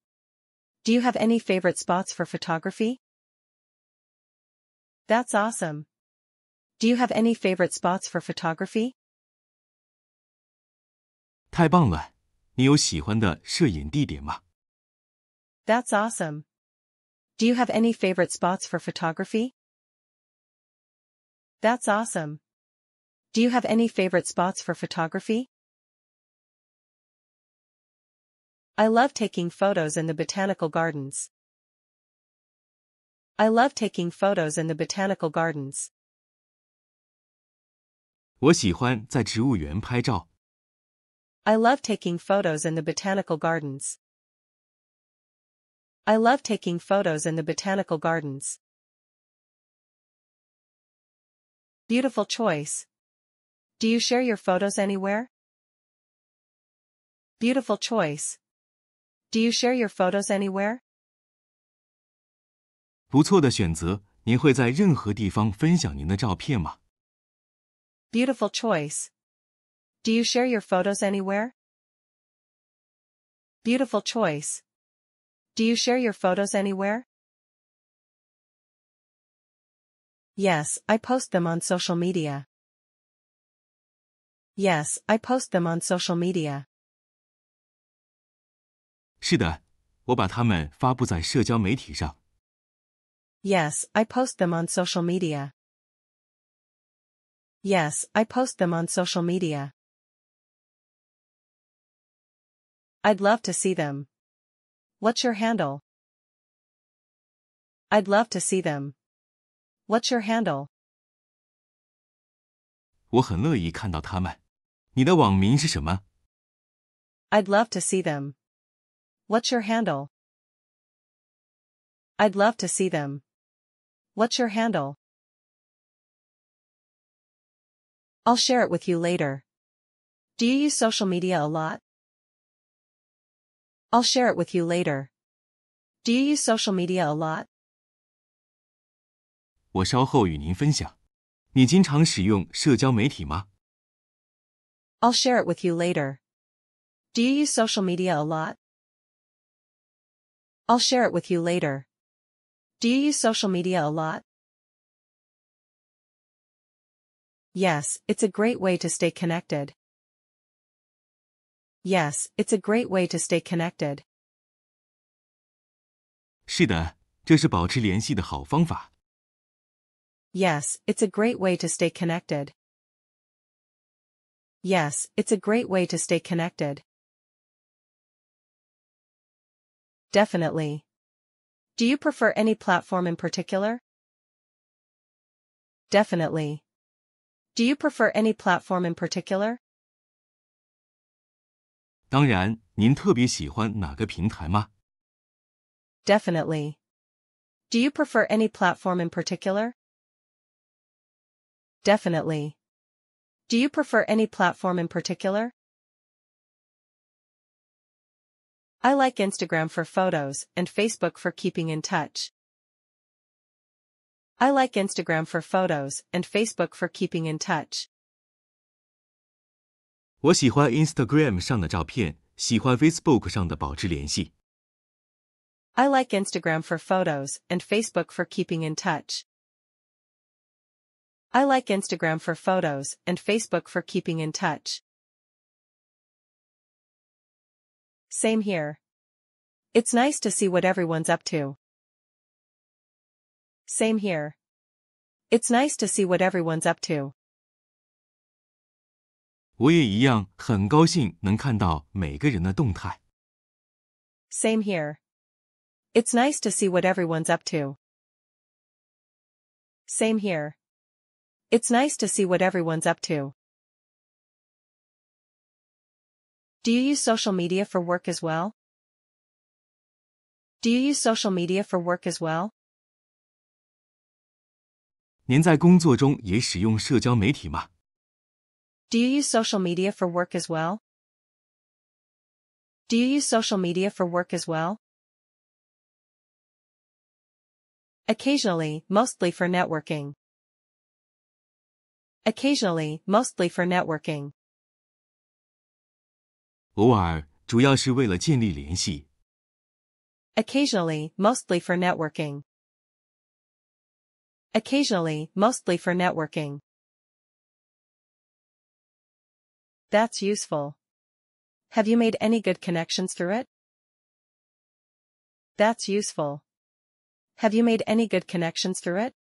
Do you have any favorite spots for photography? That's awesome. Do you have any favorite spots for photography? 太棒了！你有喜欢的摄影地点吗？ That's awesome. Do you have any favorite spots for photography? That's awesome. Do you have any favorite spots for photography? I love taking photos in the botanical gardens. I love taking photos in the botanical gardens. 我喜欢在植物园拍照。 I love taking photos in the botanical gardens. I love taking photos in the botanical gardens. Beautiful choice. Do you share your photos anywhere? Beautiful choice. Do you share your photos anywhere? 不错的选择。您会在任何地方分享您的照片吗？ Beautiful choice. Do you share your photos anywhere? Beautiful choice. Do you share your photos anywhere? Yes, I post them on social media. Yes, I post them on social media. 是的，我把它们发布在社交媒体上。 Yes, I post them on social media. Yes, I post them on social media. I'd love to see them. What's your handle? I'd love to see them. What's your handle? 我很乐意看到它们。你的网名是什么？ I'd love to see them. What's your handle? I'd love to see them. What's your handle? I'll share it with you later. Do you use social media a lot? I'll share it with you later. Do you use social media a lot? 我稍后与您分享。你经常使用社交媒体吗？ I'll share it with you later. Do you use social media a lot? I'll share it with you later. Do you use social media a lot? Yes, it's a great way to stay connected. Yes, it's a great way to stay connected. 是的，这是保持联系的好方法。 Yes, it's a great way to stay connected. Yes, it's a great way to stay connected. Definitely. Do you prefer any platform in particular? Definitely. Do you prefer any platform in particular? 当然，您特别喜欢哪个平台吗？ Definitely. Do you prefer any platform in particular? Definitely. Do you prefer any platform in particular? I like Instagram for photos and Facebook for keeping in touch. I like Instagram for photos and Facebook for keeping in touch. 我喜欢 Instagram 上的照片，喜欢 Facebook 上的保持联系。 I like Instagram for photos and Facebook for keeping in touch. I like Instagram for photos and Facebook for keeping in touch. Same here. It's nice to see what everyone's up to. Same here. It's nice to see what everyone's up to. 我也一样，很高兴能看到每个人的动态。 Same here. It's nice to see what everyone's up to. Same here. It's nice to see what everyone's up to. Do you use social media for work as well? Do you use social media for work as well? 您在工作中也使用社交媒体吗？ Do you use social media for work as well? Do you use social media for work as well? Occasionally, mostly for networking. Occasionally, mostly for networking. 偶尔，主要是为了建立联系。 Occasionally, mostly for networking. Occasionally, mostly for networking. That's useful. Have you made any good connections through it? That's useful. Have you made any good connections through it?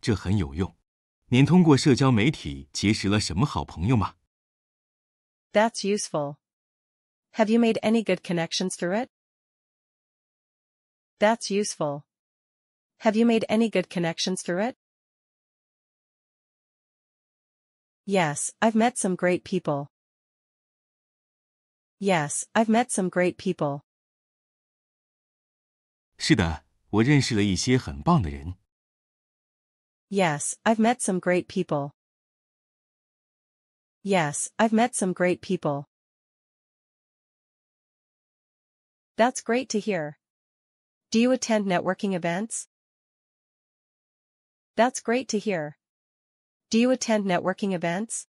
这很有用。您通过社交媒体结识了什么好朋友吗？ That's useful. Have you made any good connections through it? That's useful. Have you made any good connections through it? Yes, I've met some great people. Yes, I've met some great people. 是的，我认识了一些很棒的人。 Yes, I've met some great people. Yes, I've met some great people. That's great to hear. Do you attend networking events? That's great to hear. Do you attend networking events?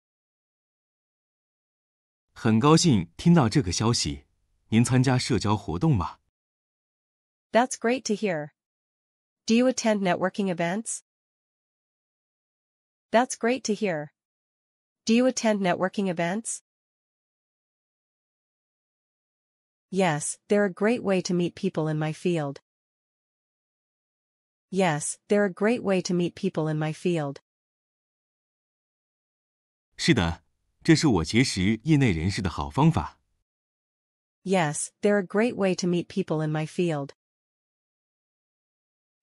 很高兴听到这个消息。您参加社交活动吗？ That's great to hear. Do you attend networking events? That's great to hear. Do you attend networking events? Yes, they're a great way to meet people in my field. Yes, they're a great way to meet people in my field. 是的，这是我结识业内人士的好方法。 Yes, they're a great way to meet people in my field.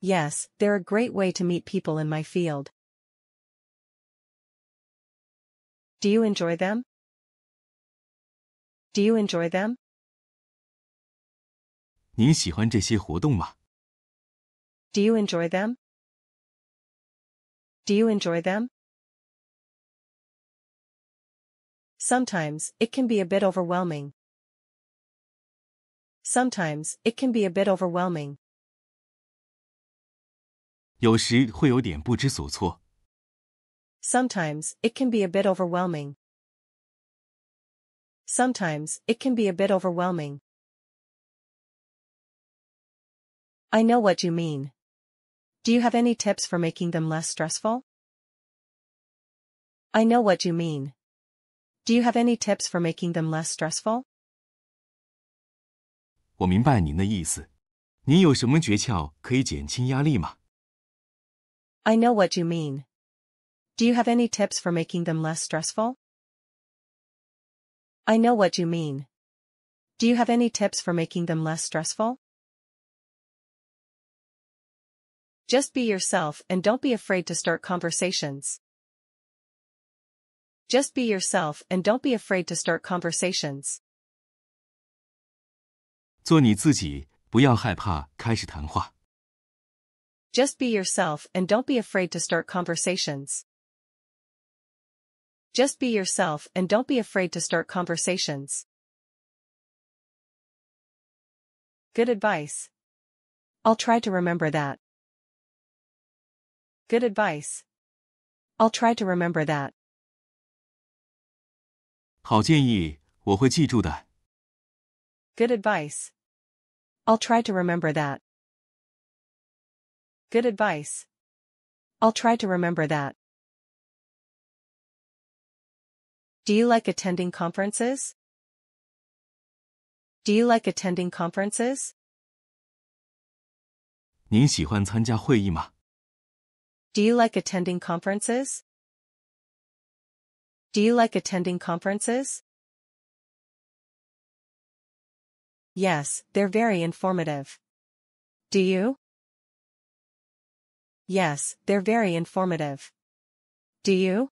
Yes, they're a great way to meet people in my field. Do you enjoy them? Do you enjoy them? 您喜欢这些活动吗？ Do you enjoy them? Do you enjoy them? Sometimes, it can be a bit overwhelming. Sometimes, it can be a bit overwhelming. 有时会有点不知所措。 Sometimes, it can be a bit overwhelming. Sometimes, it can be a bit overwhelming. I know what you mean. Do you have any tips for making them less stressful? I know what you mean. Do you have any tips for making them less stressful? 我明白您的意思。您有什么诀窍可以减轻压力吗？ I know what you mean. Do you have any tips for making them less stressful? I know what you mean. Do you have any tips for making them less stressful? Just be yourself and don't be afraid to start conversations. Just be yourself and don't be afraid to start conversations. 做你自己，不要害怕开始谈话。 Just be yourself and don't be afraid to start conversations. Just be yourself and don't be afraid to start conversations. Good advice. I'll try to remember that. Good advice. I'll try to remember that. 好建议，我会记住的。 Good advice. I'll try to remember that. Good advice. I'll try to remember that. Do you like attending conferences? Do you like attending conferences? 您喜欢参加会议吗？ Do you like attending conferences? Do you like attending conferences? Yes, they're very informative. Do you? Yes, they're very informative. Do you?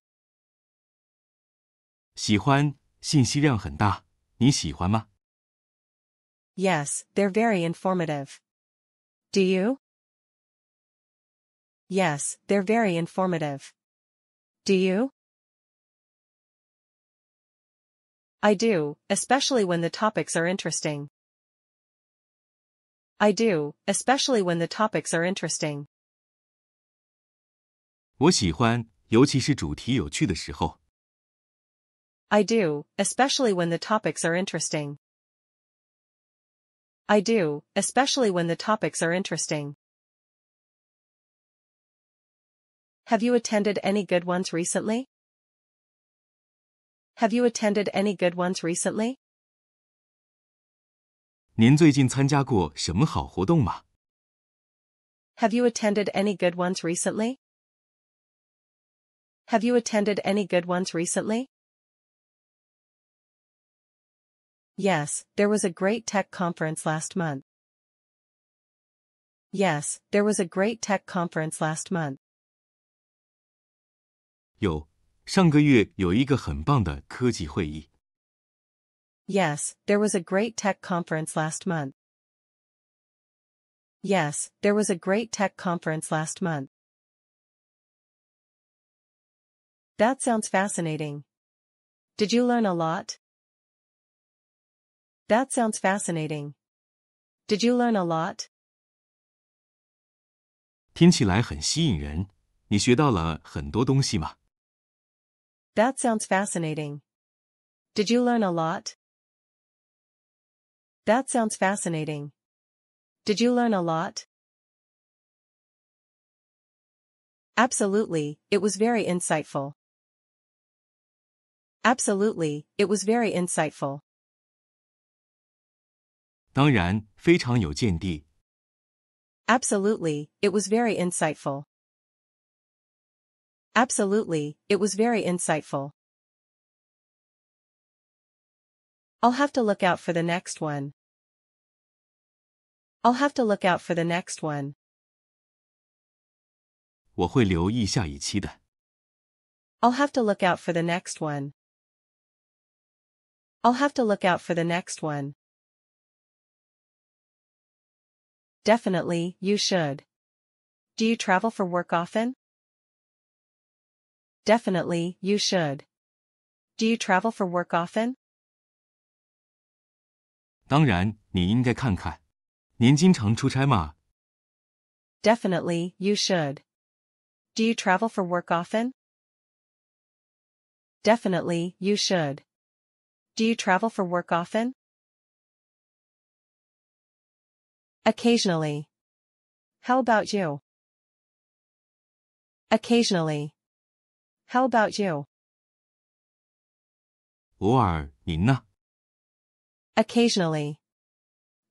喜欢，信息量很大。你喜欢吗？ Yes, they're very informative. Do you? Yes, they're very informative. Do you? I do, especially when the topics are interesting. I do, especially when the topics are interesting. 我喜欢，尤其是主题有趣的时候。 I do, especially when the topics are interesting. I do, especially when the topics are interesting. Have you attended any good ones recently? Have you attended any good ones recently? 您最近参加过什么好活动吗？ Have you attended any good ones recently? Have you attended any good ones recently? Yes, there was a great tech conference last month. Yes, there was a great tech conference last month. 有， 上个月有一个很棒的科技会议。 Yes, there was a great tech conference last month. Yes, there was a great tech conference last month. That sounds fascinating. Did you learn a lot? That sounds fascinating. Did you learn a lot? 听起来很吸引人。你学到了很多东西吗？ That sounds fascinating. Did you learn a lot? That sounds fascinating. Did you learn a lot? Absolutely, it was very insightful. Absolutely, it was very insightful. 当然，非常有见地。 Absolutely, it was very insightful. Absolutely, it was very insightful. I'll have to look out for the next one. I'll have to look out for the next one. 我会留意下一期的。 I'll have to look out for the next one. I'll have to look out for the next one. Definitely, you should. Do you travel for work often? Definitely, you should. Do you travel for work often? 当然，你应该看看。您经常出差吗？ Definitely, you should. Do you travel for work often? Definitely, you should. Do you travel for work often? Occasionally. How about you? Occasionally. How about you? 偶尔，您呢？ Occasionally.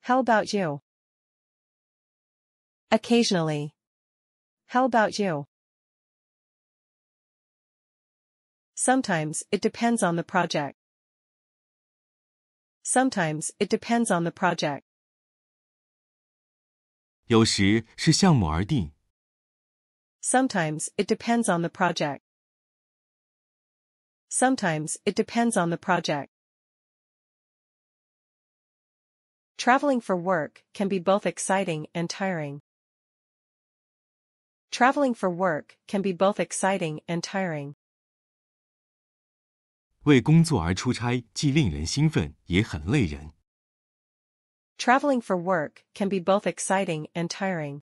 How about you? Occasionally. How about you? Sometimes it depends on the project. Sometimes it depends on the project. 有时是项目而定。 Sometimes it depends on the project. Sometimes it depends on the project. Traveling for work can be both exciting and tiring. Traveling for work can be both exciting and tiring. 为工作而出差，既令人兴奋，也很累人。 Traveling for work can be both exciting and tiring.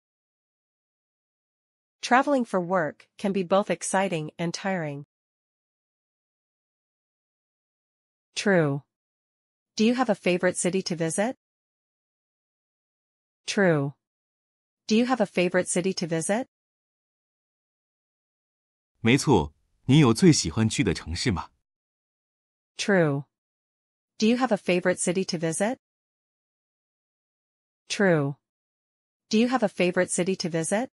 Traveling for work can be both exciting and tiring. True. Do you have a favorite city to visit? True. Do you have a favorite city to visit? 没错，你有最喜欢去的城市吗？ True. Do you have a favorite city to visit? True. Do you have a favorite city to visit?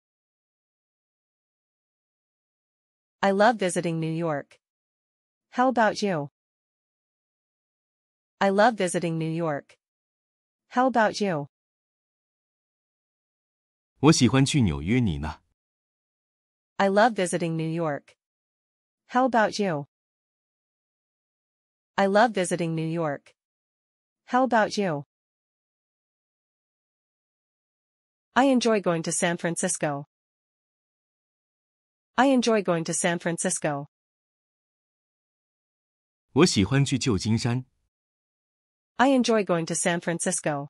I love visiting New York. How about you? I love visiting New York. How about you? 我喜欢去纽约，你呢？ I love visiting New York. How about you? I love visiting New York. How about you? I enjoy going to San Francisco. I enjoy going to San Francisco. 我喜欢去旧金山。 I enjoy going to San Francisco.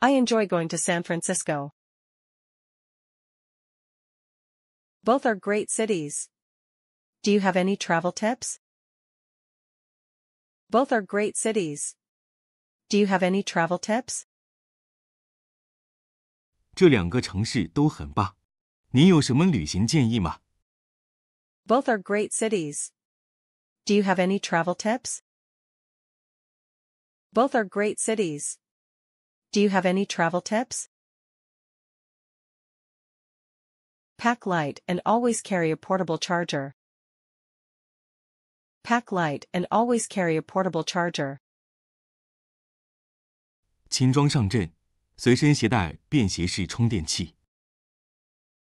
I enjoy going to San Francisco. Both are great cities. Do you have any travel tips? Both are great cities. Do you have any travel tips? 这两个城市都很棒。你有什么旅行建议吗？ Both are great cities. Do you have any travel tips? Both are great cities. Do you have any travel tips? Pack light and always carry a portable charger. Pack light and always carry a portable charger. 轻装上阵，随身携带便携式充电器。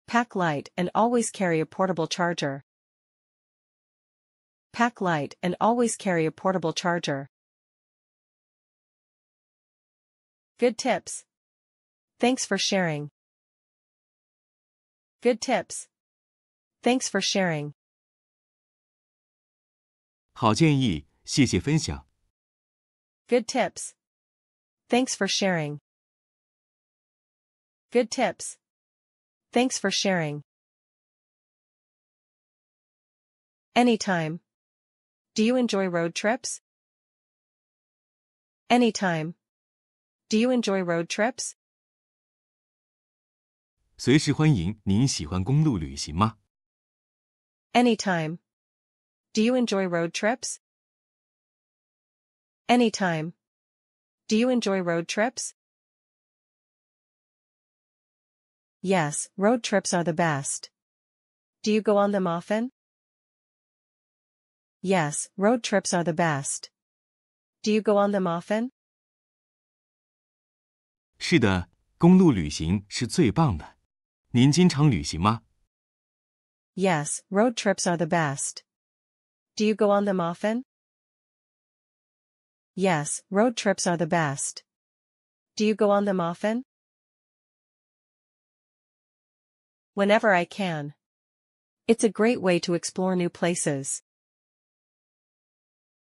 Pack light and always carry a portable charger. Pack light and always carry a portable charger. Good tips. Thanks for sharing. Good tips. Thanks for sharing. 好建议，谢谢分享。 Good tips. Thanks for sharing. Good tips. Thanks for sharing. Anytime. Do you enjoy road trips? Anytime. Do you enjoy road trips? 随时欢迎。您喜欢公路旅行吗？ Anytime. Do you enjoy road trips? Anytime. Do you enjoy road trips? Yes, road trips are the best. Do you go on them often? Yes, road trips are the best. Do you go on them often? 是的，公路旅行是最棒的。您经常旅行吗？ Yes, road trips are the best. Do you go on them often? Yes, road trips are the best. Do you go on them often? Whenever I can. It's a great way to explore new places.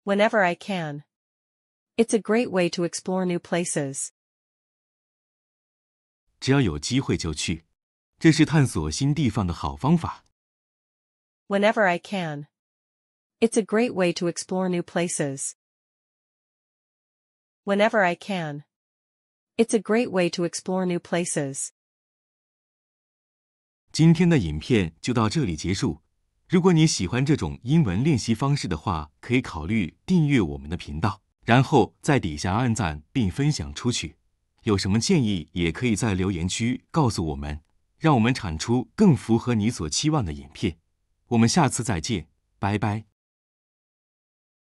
Whenever I can. It's a great way to explore new places. 只要有机会就去，这是探索新地方的好方法。Whenever I can. It's a great way to explore new places. Whenever I can. It's a great way to explore new places. 今天的影片就到这里结束。如果你喜欢这种英文练习方式的话，可以考虑订阅我们的频道，然后在底下按赞并分享出去。有什么建议，也可以在留言区告诉我们，让我们产出更符合你所期望的影片。我们下次再见，拜拜。